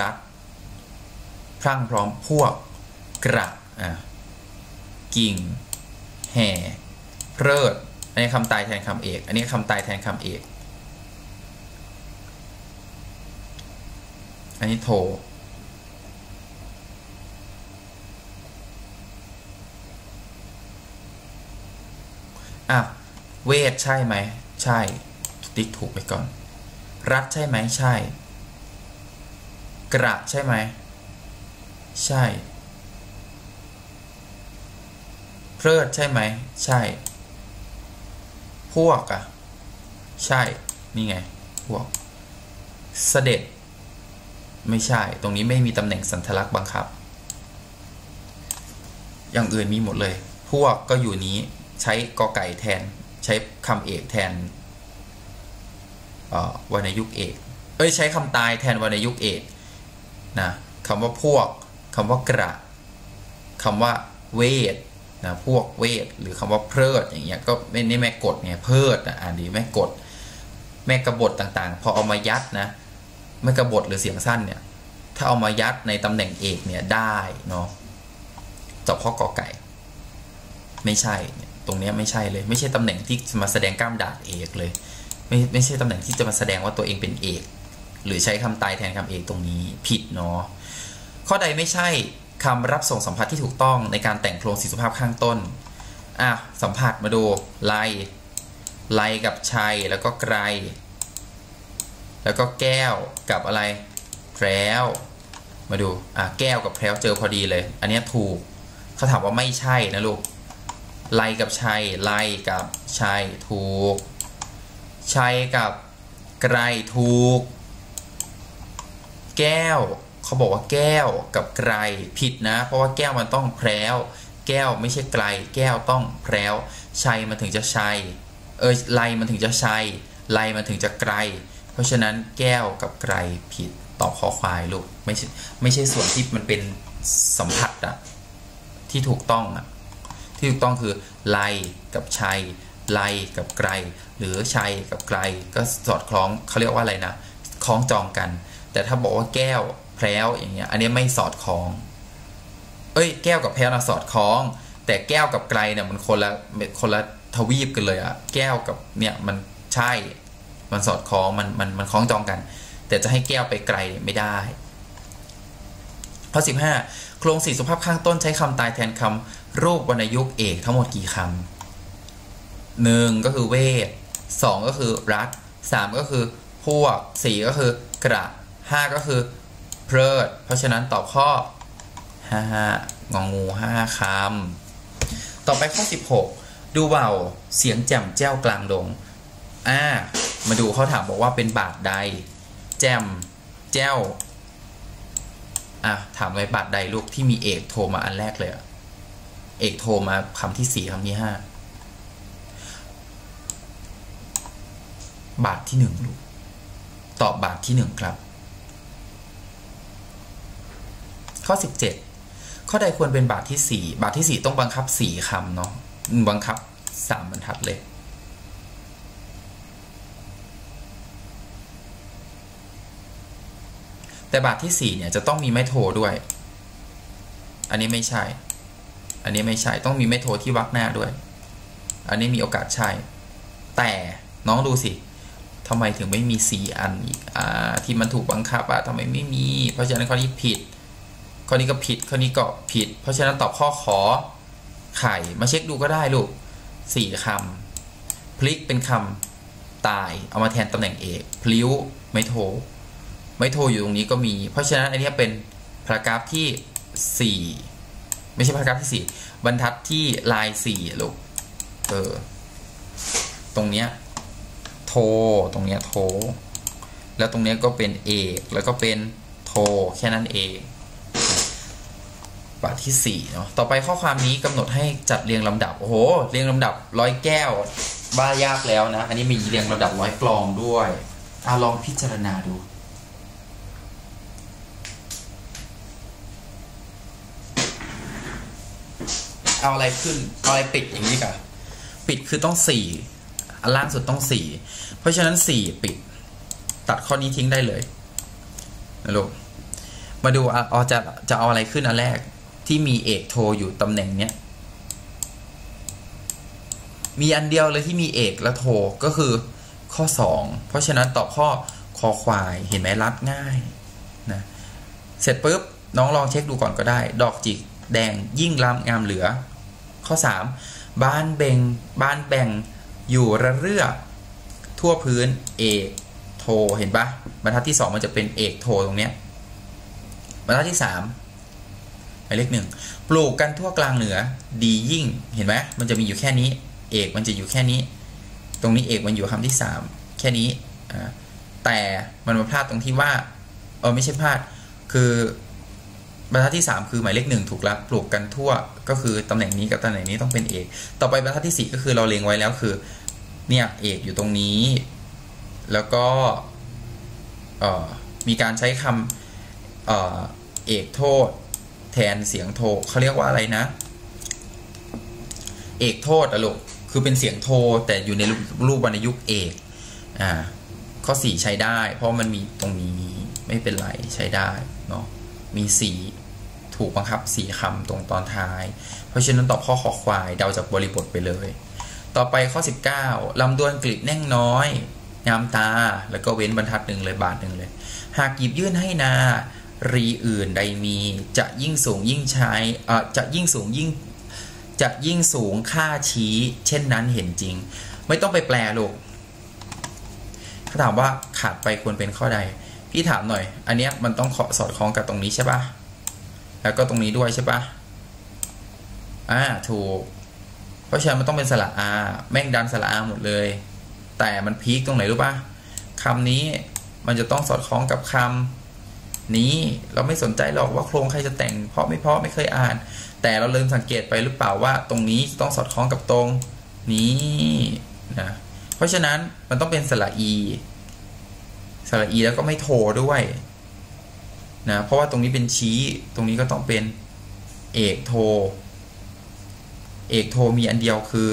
รัก พรั่งพร้อมพวกกระกิ่ง แห่เพลิดอันนี้คำตายแทนคำเอก อันนี้คำตายแทนคำเอก อันนี้โทอะเวทใช่ไหม ใช่ ติ๊กถูกไปก่อน รัฐใช่ไหม ใช่ กระใช่ไหม ใช่ เพลิดใช่ไหม ใช่ พวกอะใช่ นี่ไง พวก เสด็จ ไม่ใช่ ตรงนี้ไม่มีตำแหน่งสันทลักษณ์บังคับ อย่างอื่นมีหมดเลย พวกก็อยู่นี้ ใช้กอไก่แทน ใช้คำเอกแทนวรรณยุกเอก เอ้ยใช้คำตายแทนวรรณยุกเอกนะคำว่าพวก คำว่ากระคำว่าเวทนะพวกเวทหรือคำว่าเพลิดอย่างเงี้ยก็ไม่นี่แม่กดไงเพลิดอ่านดีแม่กด แม่กระบทต่างๆ พอเอามายัดนะแม่กระบทหรือเสียงสั้นเนี่ยถ้าเอามายัดในตำแหน่งเอกเนี่ยได้เนาะจบข้อกอไก่ ไม่ใช่ตรงนี้ไม่ใช่เลย ไม่ใช่ตำแหน่งที่มาแสดงกล้ามดาดเอกเลย ไม่ไม่ใช่ตำแหน่งที่จะมาแสดงว่าตัวเองเป็นเอก หรือใช้คำตายแทนคำเอกตรงนี้ผิดเนาะ ข้อใดไม่ใช่คำรับส่งสัมผัสที่ถูกต้องในการแต่งโครงสีสุภาพข้างต้นอะสัมผัสมาดูไลไลกับชัยแล้วก็ไกรแล้วก็แก้วกับอะไรแพรวมาดูอะแก้วกับแพรวเจอพอดีเลย อันนี้ถูกเขาถามว่าไม่ใช่นะลูกไลกับชัยไลกับชัยถูกชัยกับไกรถูก แก้ว เขาบอกว่าแก้วกับไกลผิดนะ เพราะว่าแก้วมันต้องแพรวแก้วไม่ใช่ไกล แก้วต้องแพรวชัยมันถึงจะชัยเออไลมันถึงจะชัยไลมันถึงจะไกล เพราะฉะนั้นแก้วกับไกลผิดตอบคอควายลูกไม่ใช่ไม่ใช่ส่วนที่มันเป็นสัมผัสอะที่ถูกต้องอะที่ถูกต้องคือไลกับชัยไลกับไกล หรือชัยกับไกล ก็สอดคล้องเขาเรียกว่าอะไรนะคล้องจองกัน แต่ถ้าบอกว่าแก้ว แพรวอย่างเงี้ยอันนี้ไม่สอดคล้อง เอ้ย แก้วกับแพรวนะสอดคล้อง แต่แก้วกับไกลเนี่ยมันคนละคนละทวีปกันเลยอะแก้วกับเนี่ยมันใช่ มันสอดคล้องมันมันมันคล้องจองกัน แต่จะให้แก้วไปไกลไม่ได้ข้อสิบห้าโครงสี่สุภาพข้างต้นใช้คำตายแทนคำรูปวรรณยุกต์เอกทั้งหมดกี่คำหนึ่งก็คือเวทสองก็คือรัฐสามก็คือพวกสี่ก็คือกระห้าก็คือ เพลิด เพราะฉะนั้นตอบข้อ5งองู 5 คำ ต่อไปข้อ 16 ดูเบาเสียงแจ่มแจ้วกลางดงอ่ามาดูเขาถามบอกว่าเป็นบาทใด แจ่มแจ้วอะถามไว้บาทใดลูกที่มีเอกโทรมาอันแรกเลยเอกโทรมาคำที่สี่คำที่ห้าบาทที่หนึ่งลูกตอบบาทที่หนึ่งครับ ข้อ 17 ข้อใดควรเป็นบาทที่ 4 บาทที่ 4 ต้องบังคับ 4คำเนาะบังคับ 3 บรรทัดเลยแต่บาทที่ 4 เนี่ยจะต้องมีไม้โทด้วย อันนี้ไม่ใช่ อันนี้ไม่ใช่ ต้องมีไม้โทที่วักหน้าด้วย อันนี้มีโอกาสใช่ แต่น้องดูสิทำไมถึงไม่มี 4 อันอีกอ่าที่มันถูกบังคับอะทำไมไม่มี เพราะฉะนั้นข้อนี้ผิด ข้อนี้ก็ผิดข้อนี้ก็ผิด เพราะฉะนั้นตอบข้อขอไข่มาเช็คดูก็ได้ลูกสี่คำพลิกเป็นคำตายเอามาแทนตำแหน่งเอกพลิ้วไม่โทไม่โทอยู่ตรงนี้ก็มี เพราะฉะนั้นอันนี้เป็นพารากราฟที่สี่ไม่ใช่พารากราฟที่สี่บรรทัดที่ลายสี่ลูกเออตรงเนี้ยโทตรงเนี้ยโท แล้วตรงเนี้ยก็เป็นเอกแล้วก็เป็นโทแค่นั้นเอง บาทที่ 4 เนาะ ต่อไปข้อความนี้กำหนดให้จัดเรียงลำดับ โอ้โห เรียงลำดับร้อยแก้ว บ้ายากแล้วนะ อันนี้มีเรียงลำดับร้อยกลองด้วยอาลองพิจารณาดู เอาอะไรขึ้น เอาอะไรปิดอย่างนี้ก่ะปิดคือต้องสี่อันล่างสุดต้องสี่เพราะฉะนั้นสี่ปิด ตัดข้อนี้ทิ้งได้เลยนะลูกมาดูเอาจะจะเอาอะไรขึ้นอันแรก ที่มีเอกโทอยู่ตำแหน่งเนี้ยมีอันเดียวเลยที่มีเอกและโทก็คือข้อ 2 เพราะฉะนั้นตอบข้อคอควายเห็นไหมรัดง่ายนะเสร็จปุ๊บน้องลองเช็คดูก่อนก็ได้ ดอกจิกแดงยิ่งลำงามเหลือ ข้อ 3 บ้านเบงบ้านแบ่งอยู่ระเรื่อ ทั่วพื้นเอกโทเห็นปะบรรทัดที่ 2 มันจะเป็นเอกโทตรงเนี้ยบรรทัดที่ 3 หมายเลขหนึ่งปลูกกันทั่วกลางเหนือดียิ่งเห็นไหมมันจะมีอยู่แค่นี้ เอกมันจะอยู่แค่นี้ ตรงนี้เอกมันอยู่คำที่สามแค่นี้แต่มันมาพลาดตรงที่ว่าเออไม่ใช่พลาด คือบรรทัดที่ 3 คือหมายเลขหนึ่งถูกและปลูกกันทั่วก็คือตำแหน่งนี้กับตำแหน่งนี้ต้องเป็นเอกต่อไปบรรทัดที่ 4 ก็คือเราเล็งไว้แล้วคือเนี่ยเอกอยู่ตรงนี้ แล้วก็ออมีการใช้คำเออเอกโทษ ทนเสียงโทเขาเรียกว่าอะไรนะ เอกโทษอะลูกคือเป็นเสียงโทแต่อยู่ในรูปวรรณยุกต์เอกอ่าข้อ4ใช้ได้ เพราะมันมีตรงนี้ไม่เป็นไรใช้ได้เนาะมีสีถูกบังคับสีคำตรงตอนท้าย เพราะฉะนั้นตอบข้อขอควายเดาจากบริบทไปเลย ต่อไปข้อ 19ลำดวนกลีบแน่งน้อย งามตา แล้วก็เว้นบรรทัดหนึ่งเลยบาทหนึ่งเลย หากหยิบยื่นให้นา รีอื่นใดมีจะยิ่งสูงยิ่งใช้เอ่อจะยิ่งสูงยิ่งจะยิ่งสูงค่าชี้ เช่นนั้นเห็นจริง ไม่ต้องไปแปลลูกเขาถามว่าขาดไปควรเป็นข้อใด พี่ถามหน่อย อันเนี้ยมันต้องขอสอดคล้องกับตรงนี้ใช่ปะแล้วก็ตรงนี้ด้วยใช่ปะอ่าถูก เพราะฉะนั้นมันต้องเป็นสระอาแม่งดันสระอาหมดเลย แต่มันพีคตรงไหนรู้ปะคำนี้มันจะต้องสอดคล้องกับคำ นี้เราไม่สนใจหรอกว่าโครงใครจะแต่งเพราะไม่เพราะไม่เคยอ่าน แต่เราเริ่มสังเกตไปหรือเปล่าว่าตรงนี้ต้องสอดคล้องกับตรงนี้นะเพราะฉะนั้นมันต้องเป็นสระอีสระอีแล้วก็ไม่โทด้วยนะเพราะว่าตรงนี้เป็นชี้ตรงนี้ก็ต้องเป็นเอกโท เอกโทมีอันเดียวคือ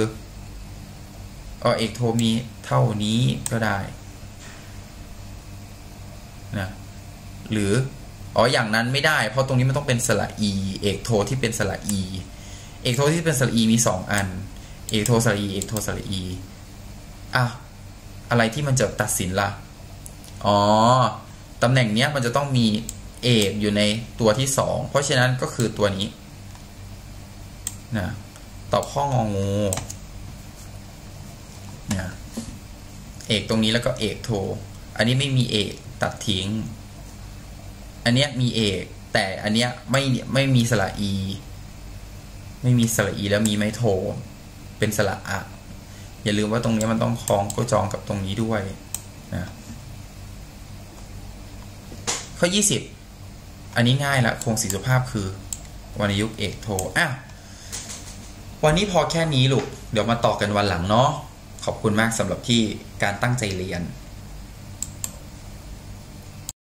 เออเอกโทมีเท่านี้ก็ได้นะ หรืออ๋ออย่างนั้นไม่ได้ เพราะตรงนี้มันต้องเป็นสระอีเอกโทที่เป็นสระอีเอกโทที่เป็นสระอีมีสองอัน เอกโทสระอีเอกโทสระอีอะอะไรที่มันจะตัดสินละ่ะอ๋อตำแหน่งเนี้ยมันจะต้องมีเอกอยู่ในตัวที่สองเพราะฉะนั้นก็คือตัวนี้นะตอบข้ององูนะเอกตรงนี้แล้วก็เอกโท อันนี้ไม่มีเอกตัดทิ้ง อันเนี้ยมีเอก แต่อันเนี้ยไม่ไม่มีสระอี ไม่มีสระอีแล้วมีไม่โท เป็นสระอะอย่าลืมว่าตรงนี้มันต้องคล้องก็จองกับตรงนี้ด้วยนะข้อ 20 อันนี้ง่ายละโครงสีสุภาพคือวรรณยุกต์เอกโทอะวันนี้พอแค่นี้ลูก เดี๋ยวมาต่อกันวันหลังเนาะขอบคุณมากสำหรับที่การตั้งใจเรียน